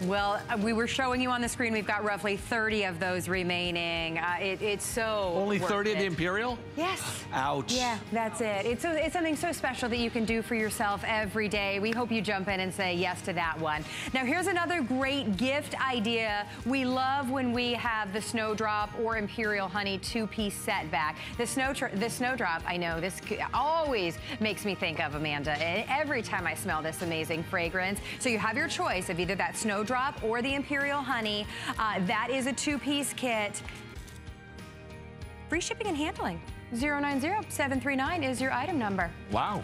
Well, uh, we were showing you on the screen, we've got roughly 30 of those remaining. Uh, it, it's so Only worth 30 of the. Imperial? Yes. Ouch. Yeah, that's it. It's, a, it's something so special that you can do for yourself every day. We hope you jump in and say yes to that one. Now, here's another great gift idea. We love when we have the Snowdrop or Imperial Honey two-piece set back. The, snow the Snowdrop, I know, this always makes me think of Amanda every time I smell this amazing fragrance. So you have your choice of either that Snowdrop or the Imperial Honey. Uh, that is a two-piece kit. Free shipping and handling. 090-739 is your item number. Wow.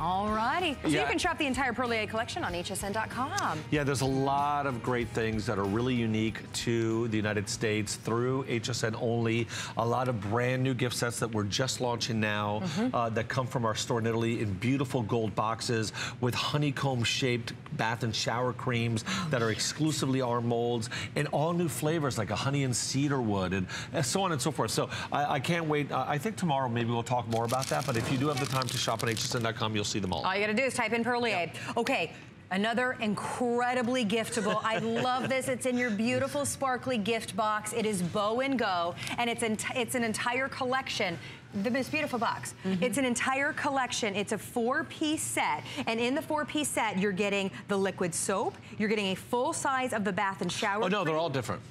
All righty. So Yeah. you can shop the entire Perlier collection on hsn.com. Yeah, there's a lot of great things that are really unique to the United States through HSN only. A lot of brand new gift sets that we're just launching now Mm-hmm. uh, that come from our store in Italy in beautiful gold boxes with honeycomb shaped bath and shower creams that are exclusively our molds and all new flavors like a honey and cedar wood and, and so on and so forth. So I, I can't wait. Uh, I think tomorrow maybe we'll talk more about that. But if you do have the time to shop on hsn.com, you'll see them all. All you gotta do is type in Perlier. Okay. Another incredibly giftable. I love this. It's in your beautiful sparkly gift box. It is Bow and Go, and it's it's an entire collection. The most beautiful box. Mm-hmm. It's an entire collection. It's a four-piece set, and in the four-piece set, you're getting the liquid soap. You're getting a full size of the bath and shower. Oh no, they're all different.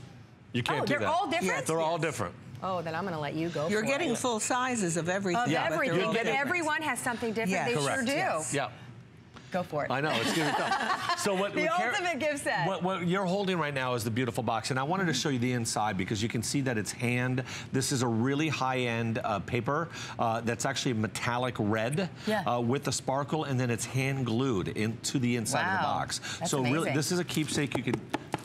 You can't Oh, do they're all different? They're all different. Oh, then I'm gonna let you go. You're for getting it. full sizes of everything. of Yeah, everything, but everyone has something different. Yes. they sure do. yes. Yeah. Go for it. I know, it's gonna be tough. So what <laughs> The what ultimate gift set. What, what you're holding right now is the beautiful box, and I wanted to show you the inside because you can see that it's hand. This is a really high-end uh, paper uh, that's actually metallic red Yeah. uh, with the sparkle, and then it's hand glued into the inside of the Wow. box. That's so really, this is a keepsake. You can.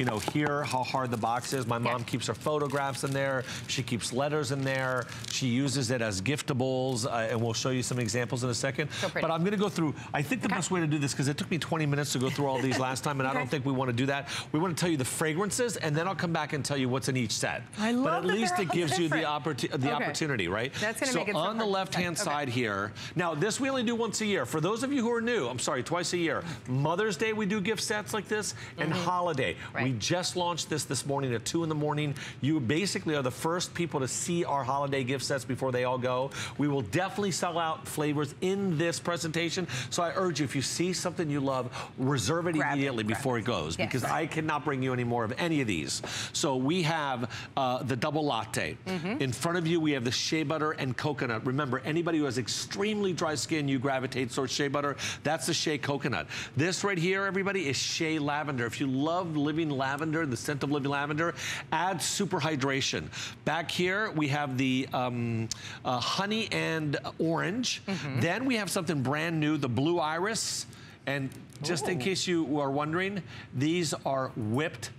You know, hear how hard the box is. My mom keeps her photographs in there. She keeps letters in there. She uses it as giftables, uh, and we'll show you some examples in a second. So but I'm going to go through. I think the Okay. best way to do this because it took me 20 minutes to go through all these last time, and I don't think we want to do that. We want to tell you the fragrances, and then I'll come back and tell you what's in each set. I love But at least it gives you the, different. opportu- the Okay. opportunity, right? That's gonna so make it so on the left-hand Okay. side here. Now this we only do once a year. For those of you who are new, I'm sorry, twice a year. Mother's Day we do gift sets like this, and holiday. Mm-hmm. Right. We just launched this this morning at two in the morning. You basically are the first people to see our holiday gift sets before they all go. We will definitely sell out flavors in this presentation. So I urge you, if you see something you love, reserve it Grab immediately grab before it. it goes Yes. because I cannot bring you any more of any of these. So we have uh, the double latte. Mm-hmm. In front of you, we have the shea butter and coconut. Remember, anybody who has extremely dry skin, you gravitate towards shea butter. That's the shea coconut. This right here, everybody, is shea lavender. If you love living lavender, the scent of living lavender, add super hydration. Back here, we have the um, uh, honey and orange. Mm-hmm. Then we have something brand new, the blue iris. And just in case you are wondering, these are whipped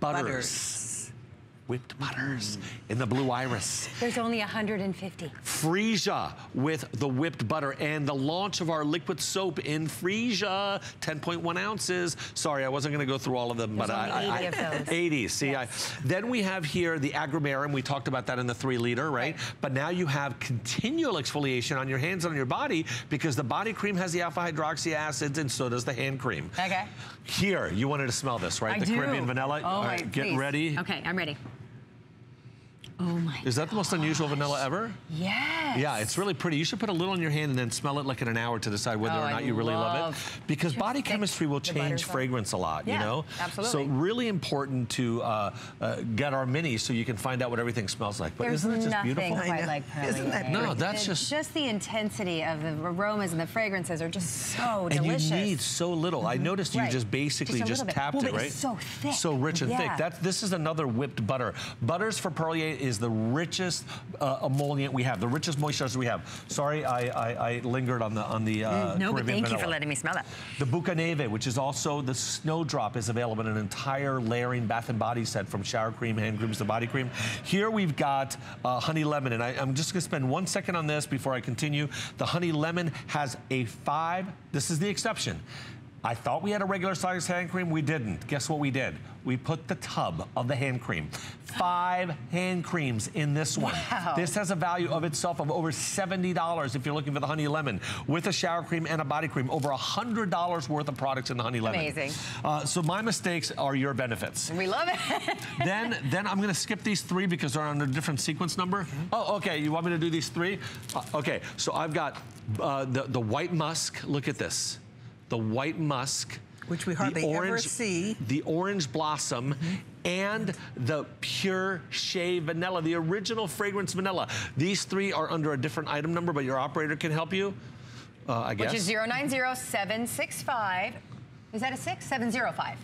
butters. Butters. Whipped butters in the blue iris. There's only 150. Freesia with the whipped butter and the launch of our liquid soap in Freesia, 10.1 ounces. Sorry, I wasn't going to go through all of them, There's but I, 80 I, of those. 80. See, Yes. I, then we have here the agrumarium. We talked about that in the three liter, right? Right. But now you have continual exfoliation on your hands and on your body because the body cream has the alpha hydroxy acids and so does the hand cream. Okay. Here, you wanted to smell this, right? I the do. Caribbean vanilla. Oh, All my, get please. ready. Okay, I'm ready. Oh my. Is that the most unusual vanilla ever? Yes. Yeah, it's really pretty. You should put a little in your hand and then smell it like in an hour to decide whether Oh, or I not you really love, love it. Because body chemistry will change butters are. fragrance a lot, you know? absolutely. So really important to uh, uh, get our mini so you can find out what everything smells like. But There's isn't it just beautiful? I quite like Isn't that Perlier. No, that's The- just- just the intensity of the aromas and the fragrances are just so and delicious. you need so little. I noticed you Right. just basically Just just, tapped Well, it, right? it's so thick. So rich and Yeah. thick. That this is another whipped butter. Butters for Perlier is the richest uh, emollient we have, the richest moisturizer we have. Sorry, I, I, I lingered on the on the uh, no, but Caribbean thank you for letting me smell that. The Bucaneve, which is also the Snowdrop, is available in an entire layering bath and body set from shower cream, hand creams to body cream. Here we've got uh, honey lemon, and I, I'm just gonna spend one second on this before I continue. The honey lemon has a five, this is the exception. I thought we had a regular size hand cream, we didn't. Guess what we did? We put the tub of the hand cream. Five hand creams in this one. Wow. This has a value of itself of over $70 if you're looking for the honey lemon. With a shower cream and a body cream, over $100 worth of products in the honey lemon. Amazing. Uh, so my mistakes are your benefits. We love it. <laughs> then, then I'm gonna skip these three because they're on a different sequence number. Oh, okay, you want me to do these three? Uh, okay, so I've got uh, the, the white musk, look at this. The white musk. Which we the hardly ever orange- see. The orange blossom and the pure shea vanilla, the original fragrance vanilla. These three are under a different item number, but your operator can help you, uh, I guess. Which is 090765. Is that a six? 705.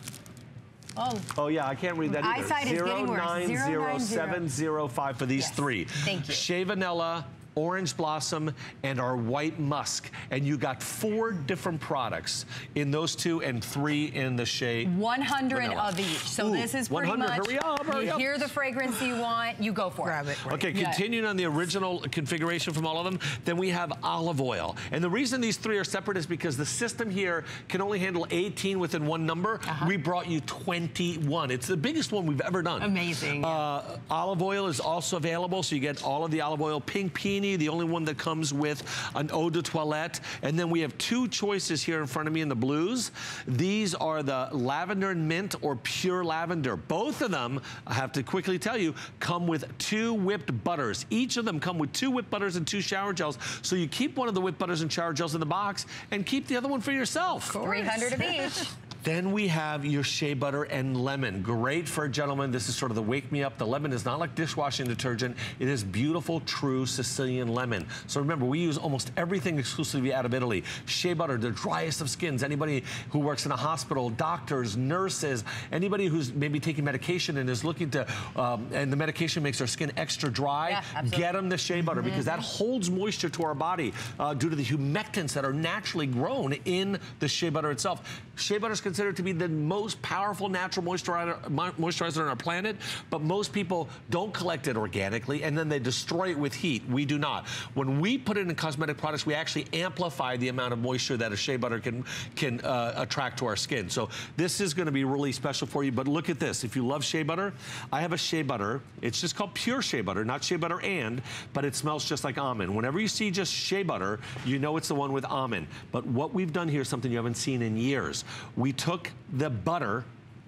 Oh, Oh yeah, I can't read that either. Eyesight is getting worse. 090705 for these Yes. three. Thank you. Shea vanilla, orange blossom, and our white musk. And you got four different products in those two and three in the shade. 100 Vanilla. of each. So Ooh, this is pretty 100. much, Hurry up, hurry you up. hear the fragrance you want, you go for Grab it. it. right. Okay, Yeah. continuing on the original configuration from all of them, then we have olive oil. And the reason these three are separate is because the system here can only handle 18 within one number. Uh-huh. We brought you 21. It's the biggest one we've ever done. Amazing. Uh, olive oil is also available, so you get all of the olive oil. Pink Peony, the only one that comes with an eau de toilette. And then we have two choices here in front of me in the blues. These are the lavender and mint or pure lavender. Both of them, I have to quickly tell you, come with two whipped butters. Each of them come with two whipped butters and two shower gels. So you keep one of the whipped butters and shower gels in the box and keep the other one for yourself. 300 of each. <laughs> Then we have your shea butter and lemon. Great for a gentleman. This is sort of the wake me up. The lemon is not like dishwashing detergent. It is beautiful, true Sicilian lemon. So remember, we use almost everything exclusively out of Italy. Shea butter, the driest of skins. Anybody who works in a hospital, doctors, nurses, anybody who's maybe taking medication and is looking to, um, and the medication makes their skin extra dry, Yeah, get them the shea butter because that holds moisture to our body uh, due to the humectants that are naturally grown in the shea butter itself. Shea butter is considered to be the most powerful natural moisturizer, moisturizer on our planet, but most people don't collect it organically and then they destroy it with heat. We do not. When we put it in cosmetic products, we actually amplify the amount of moisture that a shea butter can, can uh, attract to our skin. So this is gonna be really special for you, but look at this. If you love shea butter, I have a shea butter. It's just called pure shea butter, not shea butter and, but it smells just like almond. Whenever you see just shea butter, you know it's the one with almond. But what we've done here is something you haven't seen in years. We took the butter,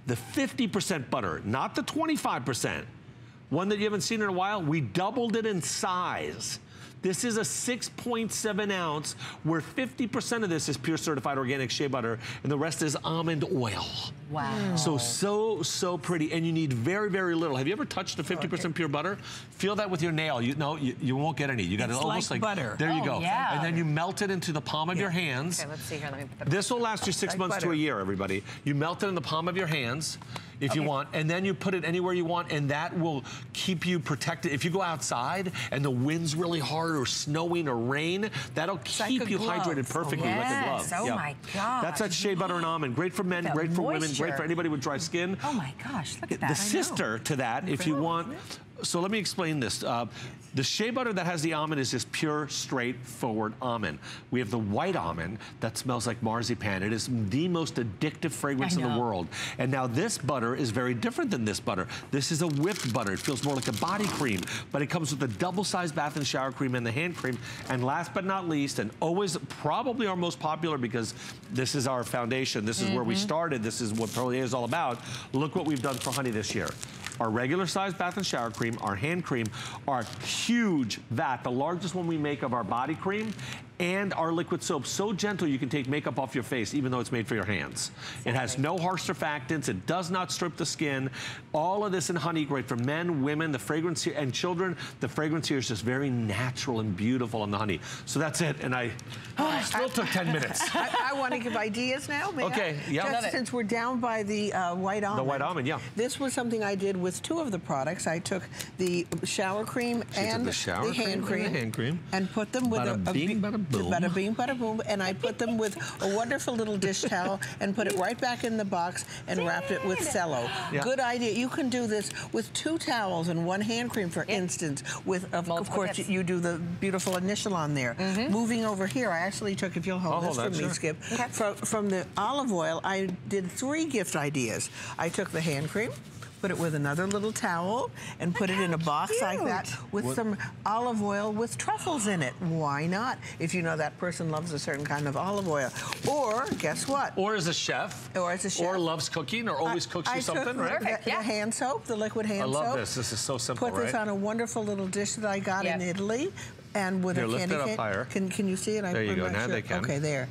the 50% butter, not the 25%, one that you haven't seen in a while, we doubled it in size. This is a 6.7 ounce where 50% of this is pure certified organic shea butter and the rest is almond oil. Wow. So, so, so pretty. And you need very, very little. Have you ever touched a 50% pure butter? Feel that with your nail. You know, you, you won't get any. You got it almost like like, butter. There you Oh, go. yeah. And then you melt it into the palm of your hands. Okay, let's see here. Let me put. This will last you six Like months to a year, everybody. You melt it in the palm of your hands if you want, and then you put it anywhere you want, and that will keep you protected. If you go outside and the wind's really hard or snowing or rain, that'll like keep a you glove. hydrated perfectly like a Yes. glove. Oh my gosh. That's that shea butter and almond. Great for men, That great for women, great for anybody with dry skin. Oh my gosh, look at that. The that. sister to that, if you want, so let me explain this. Uh, the shea butter that has the almond is just pure, straightforward almond. We have the white almond that smells like marzipan. It is the most addictive fragrance in the world. And now this butter is very different than this butter. This is a whipped butter. It feels more like a body cream, but it comes with a double-sized bath and shower cream and the hand cream. And last but not least, and always probably our most popular because this is our foundation. This is where we mm-hmm. started. This is what Perlier is all about. Look what we've done for honey this year our regular size bath and shower cream, our hand cream, our huge. Vat, the largest one we make of our body cream, and our liquid soap. So gentle you can take makeup off your face even though it's made for your hands. It has no harsh surfactants. It does not strip the skin. All of this in honey, great for men, women, the fragrance here, and children. The fragrance here is just very natural and beautiful on the honey. So that's it. And I <sighs> still took 10 minutes. <laughs> I, I want to give ideas now. May I? Okay, yeah. Just since we're down by the uh, white almond. The white almond, yeah. This was something I did with two of the products. I took the shower cream She and the shower hand cream and the hand cream. and put them with Bada a, a bing, bada boom. bada bing, bada boom, and I put them with a wonderful little dish towel and put it right back in the box and wrapped it with cello. Yeah. Good idea. You can do this with two towels and one hand cream, for instance. With of, of course you, you do the beautiful initial on there. Moving over here, I actually took, if you'll hold I'll this hold for that, me, sure. Skip. From, from the olive oil, I did three gift ideas. I took the hand cream. Put it with another little towel and put it in a box like that with some olive oil with truffles in it. Why not? If you know that person loves a certain kind of olive oil. Or guess what? Or as a chef. Or as a chef. Or loves cooking or always I- cooks I you something, right? The, Perfect, the yeah. hand soap, the liquid hand soap. I soap. love this. This is so simple, Put this on a wonderful little dish that I got in Italy, and with Here, a lift candy it up cane. higher. Can Can you see it? I- There you I'm go. not Now sure. they can. Okay, there.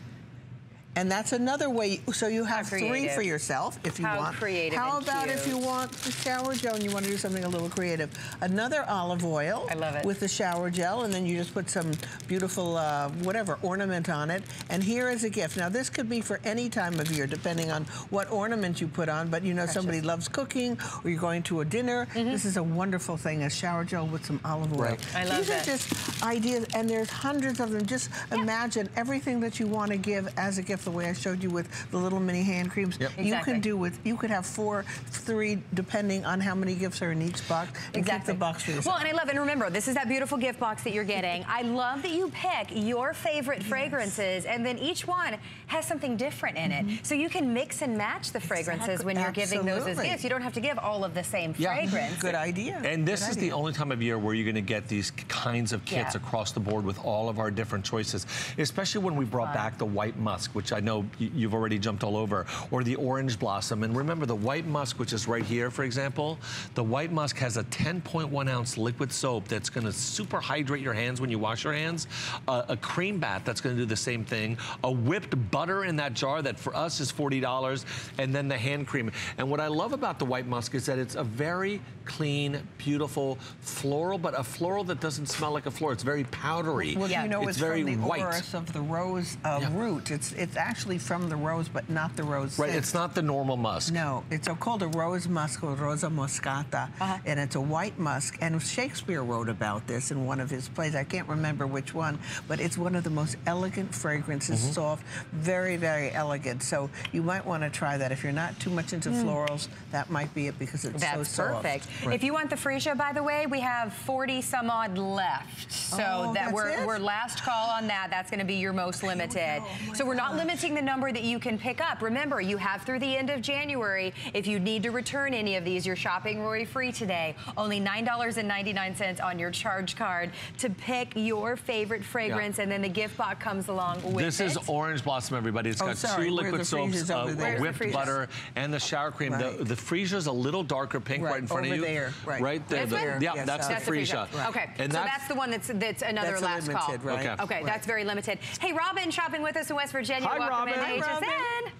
And that's another way. So you have three for yourself if you want. How want. creative How about if you want the shower gel and you want to do something a little creative? Another olive oil. I love it. With the shower gel, and then you just put some beautiful, uh, whatever, ornament on it. And here is a gift. Now, this could be for any time of year, depending on what ornament you put on. But you know, somebody loves cooking, or you're going to a dinner. This is a wonderful thing, a shower gel with some olive oil. Right. I love it. These that. are just ideas, and there's hundreds of them. Just imagine everything that you want to give as a gift, the way I showed you with the little mini hand creams. Yep. You can do with, you could have four, three, depending on how many gifts are in each box. And keep the box for yourself. Well, and I love. And remember, this is that beautiful gift box that you're getting. I love that you pick your favorite fragrances, and then each one has something different in it. So you can mix and match the fragrances. Exactly. when you're giving those as Absolutely. gifts. You don't have to give all of the same <laughs> fragrance. Yeah. fragrance. Good idea. And this Good is the only time of year where you're going to get these kinds of kits Yeah. across the board with all of our different choices, especially when we brought back the white musk, which I know you've already jumped all over, or the orange blossom. And remember, the white musk, which is right here, for example, the white musk has a 10.1 ounce liquid soap that's going to super hydrate your hands when you wash your hands, uh, a cream bath that's going to do the same thing, a whipped butter in that jar that for us is $40, and then the hand cream. And what I love about the white musk is that it's a very clean, beautiful floral, but a floral that doesn't smell like a floral. It's very powdery. Well, Yeah. you know, it's, it's, very from the white. orris of the rose uh, Yeah. root. It's it's actually from the rose, but not the rose. Right, scent. it's not the normal musk. No, it's a, called a rose musk or rosa moscata, Uh-huh. and it's a white musk. And Shakespeare wrote about this in one of his plays. I can't remember which one, but it's one of the most elegant fragrances, Mm-hmm. soft, very, very elegant. So you might want to try that. If you're not too much into florals, that might be it because it's so Mm. That's perfect. Right. If you want the freesia, by the way, we have 40 some odd left. So Oh, that that's we're, it? we're last call on that. That's going to be your most limited. so we're not limiting the number that you can pick up. Remember, you have through the end of January. If you need to return any of these, you're shopping Rory free today. Only $9.99 on your charge card to pick your favorite fragrance, and then the gift box comes along with it. This it. is orange blossom, everybody. It's Oh, got sorry, two liquid soaps, freesia's uh, a whipped butter, and the shower cream. Right. The, the freesia's a little darker pink right, Right, in front over of you. there, right. Right there. This the- one? yeah, Yes, that's the that's the freesia. freesia. Okay, And so that's the one that's that's another That's last limited, call. right? Okay. Okay, Right. that's very limited. Hey, Robin, shopping with us in West Virginia. Hi, Welcome Robin. in Hi, HSN.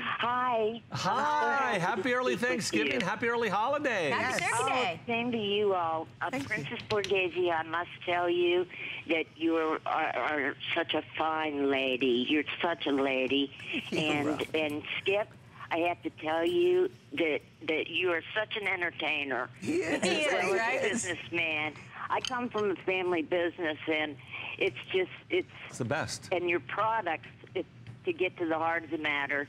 Hi. Hi, happy early Thanksgiving, happy early holidays. Happy Yes. Turkey Oh, Day. same to you all. Uh, Thank you. Princess Borghese, I must tell you that you are, are, are such a fine lady. You're such a lady. <laughs> and Robin. and Skip, I have to tell you that that you are such an entertainer. Yes. He is, as well as a right? businessman. I come from a family business, and it's just it's It's the best. and your products, it, to get to the heart of the matter,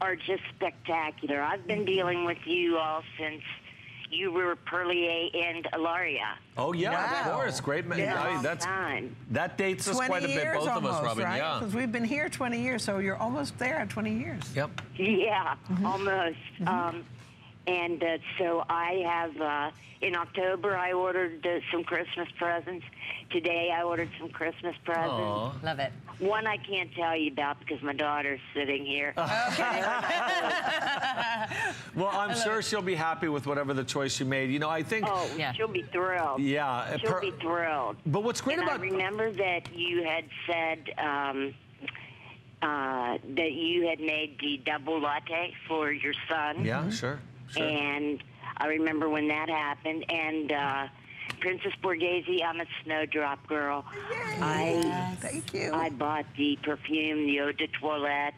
are just spectacular. I've been dealing with you all since you were Perlier and Ilaria. Oh yeah, of course. Great man. Yeah. I mean, that's time. that dates us quite a bit, both almost, of us, Robin. right? Yeah. Because we've been here 20 years, so you're almost there at 20 years. Yep. Yeah, almost. Um, and uh, so I have, uh, in October, I ordered uh, some Christmas presents. Today, I ordered some Christmas presents. Aw. Love it. One I can't tell you about because my daughter's sitting here. <laughs> Well, I'm sure she'll be happy with whatever the choice you made. You know, I think. Oh, Yeah. she'll be thrilled. Yeah. She'll per- be thrilled. But what's great and about I remember that you had said um, uh, that you had made the double latte for your son. yeah, sure, sure. And I remember when that happened. And uh, Princess Borghese, I'm a snowdrop girl. I Thank you. I bought the perfume, the eau de toilette.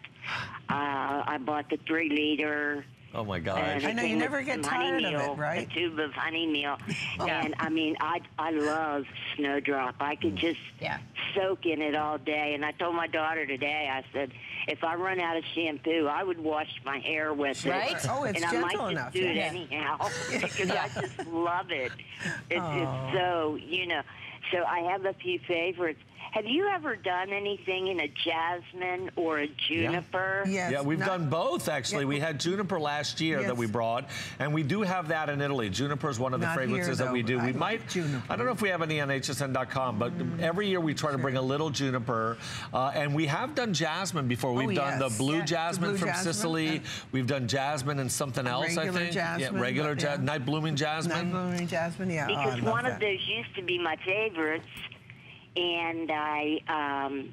Uh, I bought the three liter. Oh my uh, gosh. And I know, you never get some honey tired of it, right? A tube of honey meal. Oh. Yeah. And I mean, I I love Snowdrop. I could mm. just Yeah. soak in it all day. And I told my daughter today, I said, if I run out of shampoo, I would wash my hair with it. Right? Oh, it's and I might gentle just enough, do it yeah. anyhow <laughs> because Yeah. I just love it. It's, Oh. it's so you know. So I have a few favorites. Have you ever done anything in a jasmine or a juniper? Yes. Yeah, we've not- done both actually. Yeah. We had juniper last year that we brought, and we do have that in Italy. Juniper is one of the Not here, fragrances that we though. do. I we like might. juniper. I don't know if we have any on HSN.com, but every year we try to bring a little juniper, uh, and we have done jasmine before. We've done Oh, yes. the blue Yeah, the jasmine blue from jasmine, Sicily. yeah. We've done jasmine and something else. I Regular think. jasmine, yeah, regular but ja- yeah. night blooming jasmine. Night blooming jasmine, yeah. Oh, because love one that. of those used to be my favorites, and I um,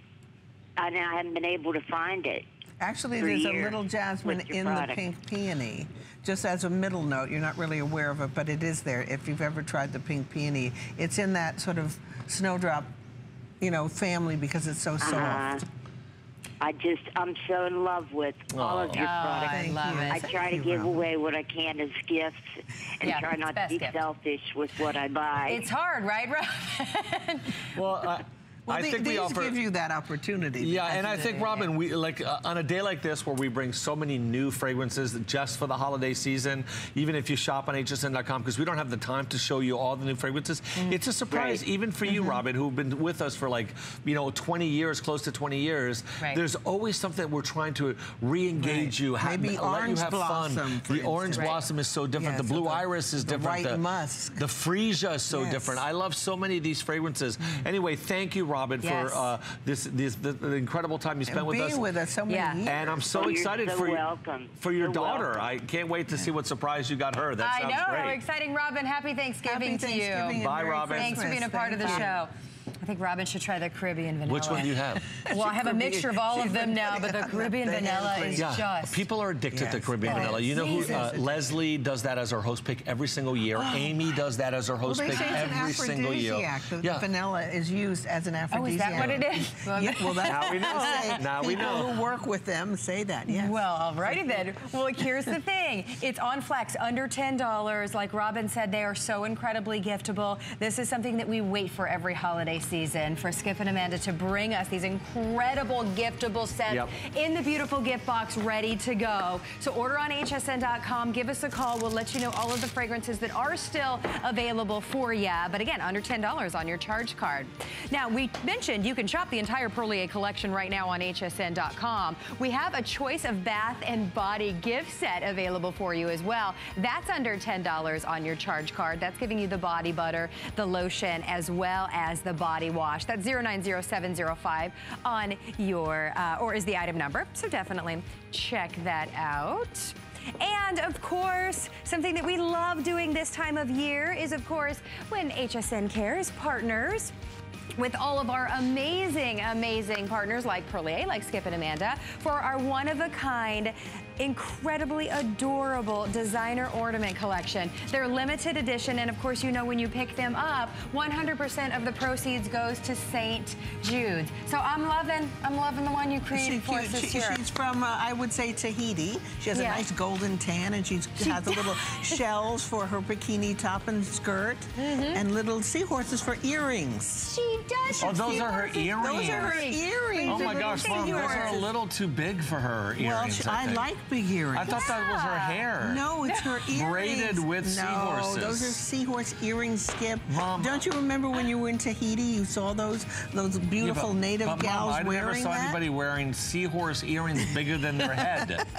and I haven't been able to find it. Actually, there's a little jasmine in the pink peony. Just as a middle note, you're not really aware of it, but it is there. If you've ever tried the pink peony, it's in that sort of snowdrop, you know, family because it's so Uh-huh. soft. I just, I'm so in love with all of your Oh, products. I love it. I try to give away what I can as gifts and Yeah, try not to be gift. selfish with what I buy. It's hard, right, Robin? <laughs> Well, I, Well, I the- think we offer. give you that opportunity. Yeah, and I think Robin, we like uh, on a day like this where we bring so many new fragrances just for the holiday season. Even if you shop on hsn.com, because we don't have the time to show you all the new fragrances, mm. it's a surprise Right. even for you, mm-hmm. Robin, who've been with us for like you know 20 years, close to 20 years. Right. There's always something that we're trying to re-engage Right. you, ha- Maybe let orange you have blossom, fun. The orange blossom is so different. Yes, the blue the- iris is the different. white musk. The freesia is so Yes. different. I love so many of these fragrances. Mm. Anyway, thank you, Robin, Yes. for uh, this, this the, the incredible time you spent And with being us. with us so many Yeah. years. And I'm so Oh, you're excited so for welcome. for your You're daughter. welcome. I can't wait to see what surprise you got her. That I sounds know. great. Exciting, Robin. Happy Thanksgiving Happy to you. and Bye, Robin. Thanks for being a Christmas. part of the you. show. I think Robin should try the Caribbean vanilla. Which one do you have? <laughs> Well, I have a mixture of all of them now, but the <laughs> Caribbean vanilla is Yeah, just. people are addicted to Caribbean Oh, vanilla. You know who? Uh, Leslie does that as her host pick every single year. <gasps> Amy does that as her Oh. Well, host they pick say it's an every single year. aphrodisiac. The Yeah. vanilla is used as an aphrodisiac. Oh, is aphrodisiac. that what it is? Yeah, well, that's Now we know. say Now we people know. who work with them say that. Yes. Well, alrighty then. Well, here's the thing. It's on Flex, under $10. Like Robin said, they are so incredibly giftable. This is something that we wait for every holiday season for Skip and Amanda to bring us these incredible giftable sets Yep. in the beautiful gift box ready to go. So order on hsn.com. Give us a call. We'll let you know all of the fragrances that are still available for you. But again, under $10 on your charge card. Now, we mentioned you can shop the entire Perlier collection right now on hsn.com. We have a choice of bath and body gift set available for you as well. That's under $10 on your charge card. That's giving you the body butter, the lotion, as well as the body wash. That's 090705 on your, uh, or is the item number. So definitely check that out. And of course, something that we love doing this time of year is, of course, when HSN Cares partners with all of our amazing, amazing partners like Perlier, like Skip and Amanda, for our one-of-a-kind, incredibly adorable designer ornament collection. They're limited edition, and of course, you know when you pick them up, 100% of the proceeds goes to St. Jude's. So I'm loving, I'm loving the one you created She's for us cute. this She- year. she's from, uh, I would say, Tahiti. She has Yeah. a nice golden tan, and she's She has a little <laughs> shells for her bikini top and skirt, Mm-hmm. and little seahorses for earrings. She does. Oh, those are her earrings. Those are her earrings. Oh my gosh, Mom, those are a little too big for her earrings. Well, she, I, think. like big earrings. I thought that was her hair. No, it's her <laughs> earrings. Braided with no, seahorses. those are seahorse earrings, Skip. Mom. Don't you remember when you were in Tahiti? You saw those those Yeah, beautiful but- native but Mom, gals I wearing never saw that. anybody wearing seahorse earrings bigger than their head. <laughs>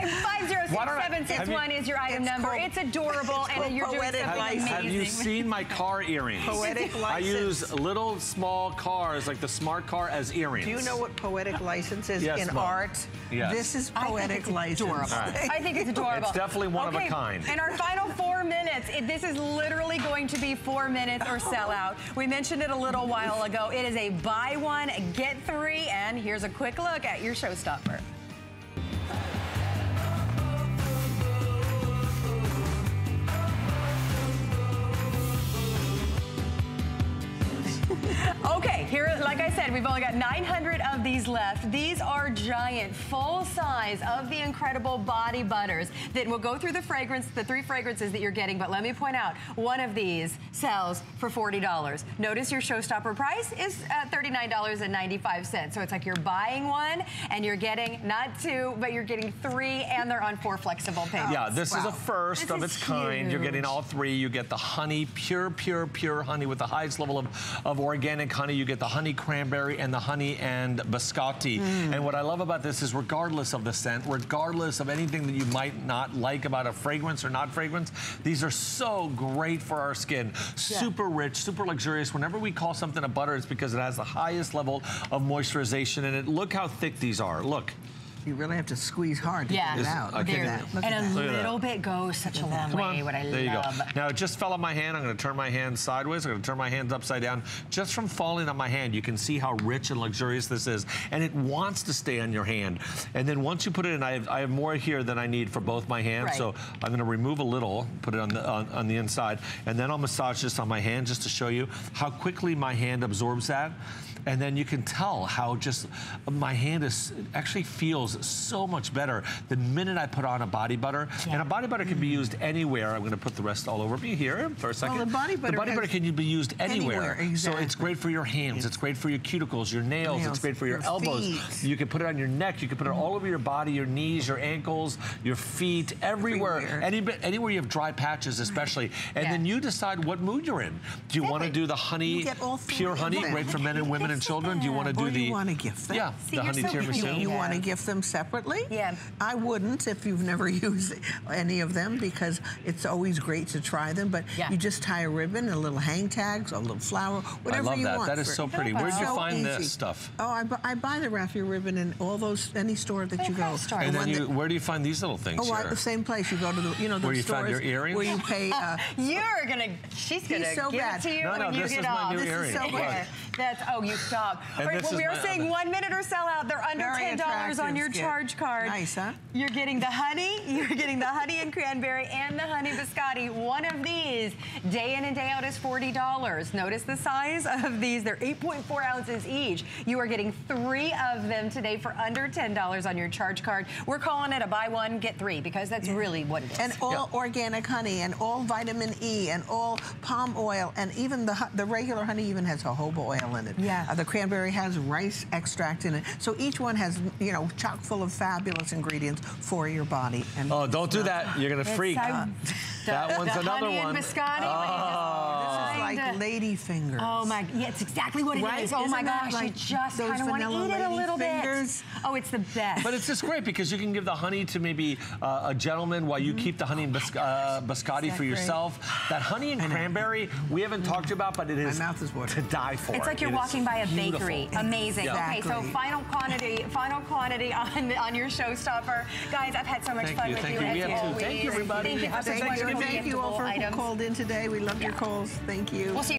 506761 is your item It's number. called- it's adorable, it's and you're doing poetic something license. amazing. Have you seen my car earrings? Poetic license. I use little small cars like the smart car as earrings. Do you know what poetic license is Yes, in Mom. art? Yes. This is I think poetic it's license. adorable. I think it's adorable. It's definitely one of a kind. In our final four minutes, it, this is literally going to be four minutes or <laughs> sell out. We mentioned it a little while ago. It is a buy one, get three, and here's a quick look at your showstopper. Here, like I said, we've only got 900 of these left. These are giant, full size of the incredible body butters that will go through the fragrance, the three fragrances that you're getting. But let me point out, one of these sells for $40. Notice your showstopper price is uh, $39.95. So it's like you're buying one and you're getting not two, but you're getting three, and they're on four flexible payments. Yeah, this is a first This of its kind. You're getting all three. You get the honey, pure, pure, pure honey with the highest level of, of organic honey. You get the honey cranberry and the honey and biscotti. Mm. And what I love about this is regardless of the scent, regardless of anything that you might not like about a fragrance or not fragrance, these are so great for our skin. Super rich, super luxurious. Whenever we call something a butter, it's because it has the highest level of moisturization in it. Look how thick these are. Look. You really have to squeeze hard to Yeah. get it Is- out. Look okay. at that. Look and at a that. Look at that. little bit goes such a long Come way. on. What I there you love. go. Now it just fell on my hand. I'm going to turn my hand sideways. I'm going to turn my hands upside down. Just from falling on my hand, you can see how rich and luxurious this is. And it wants to stay on your hand. And then once you put it in, I have, I have more here than I need for both my hands. Right. So I'm going to remove a little, put it on the, on, on the inside, and then I'll massage this on my hand just to show you how quickly my hand absorbs that. And then you can tell how just my hand is actually feels so much better the minute I put on a body butter. And a body butter can be used anywhere. I'm going to put the rest all over me here for a second. Well, the body butter the body butter can be used anywhere. Anywhere, So it's great for your hands. It's great for your cuticles, your nails. It's great for your, your elbows. feet. You can put it on your neck. You can put it all over your body, your knees, your ankles, your feet, everywhere. Everywhere. Any, anywhere you have dry patches, especially. And Yeah. then you decide what mood you're in. Do you want to do the honey, You get all three pure honey, great for men and women and children? Do you want to do Or the? you want to gift them. Yeah, See, the you're honey so tiramisu. creative. You Yeah. want to gift them separately? Yeah. I wouldn't if you've never <laughs> used any of them because it's always great to try them. But Yeah. you just tie a ribbon, a little hang tags, a little flower, whatever you want. I love that. want. That is so pretty. Where'd you So find this stuff? Oh, I, bu- I buy the raffia ribbon in all those any store that you go. craft store. The And then you, that- where do you find these little things Oh, I, the same place. You go to the, you know, the Where you stores found your earrings? where you pay. Uh, <laughs> You're gonna. She's gonna so give bad. it to you No, no, when you this get is my off. new This is earring. so Look. good. That's. Oh, you stop. <laughs> And All right. Well, we are saying other- one minute or sell out. They're under Very ten dollars on your Skip. charge card. Nice, huh? You're getting the honey. <laughs> You're getting the honey and cranberry and the honey biscotti. One of these, day in and day out, is forty dollars. Notice the size of these. They're 8.4 ounces each. You are getting three of them today for under ten dollars on your charge card. We're calling it a buy one get three because that's really what it is. and all organic honey and all vitamin E and all palm oil and even the the regular honey even has jojoba oil in it. Yeah. Uh, the cranberry has rice extract in it. So each one has you know chock full of fabulous ingredients for your body. And Oh, don't do that. You're going to freak. so- <laughs> That one's the another honey one. And biscotti. this is like Kinda. lady fingers. Oh my, yeah, it's exactly what it is. Right? Oh my Isn't that gosh, you just kind of want to eat it a little fingers? bit. Oh, it's the best. But it's just great because you can give the honey to maybe uh, a gentleman while you keep the honey and bis- uh, biscotti that for great? yourself. That honey and cranberry we haven't talked to you about, but it is mouth is watering. to die for. It's like you're It is walking by a beautiful. bakery. Amazing. Yeah. Okay, so final quantity, final quantity on on your showstopper, guys. I've had so much Thank fun you, with thank you. you. as We have to. always. Thank you, everybody. Thank you for Happy such Thank you, wonderful thank you all for who items. called in today. We loved your calls. Thank you. We'll see.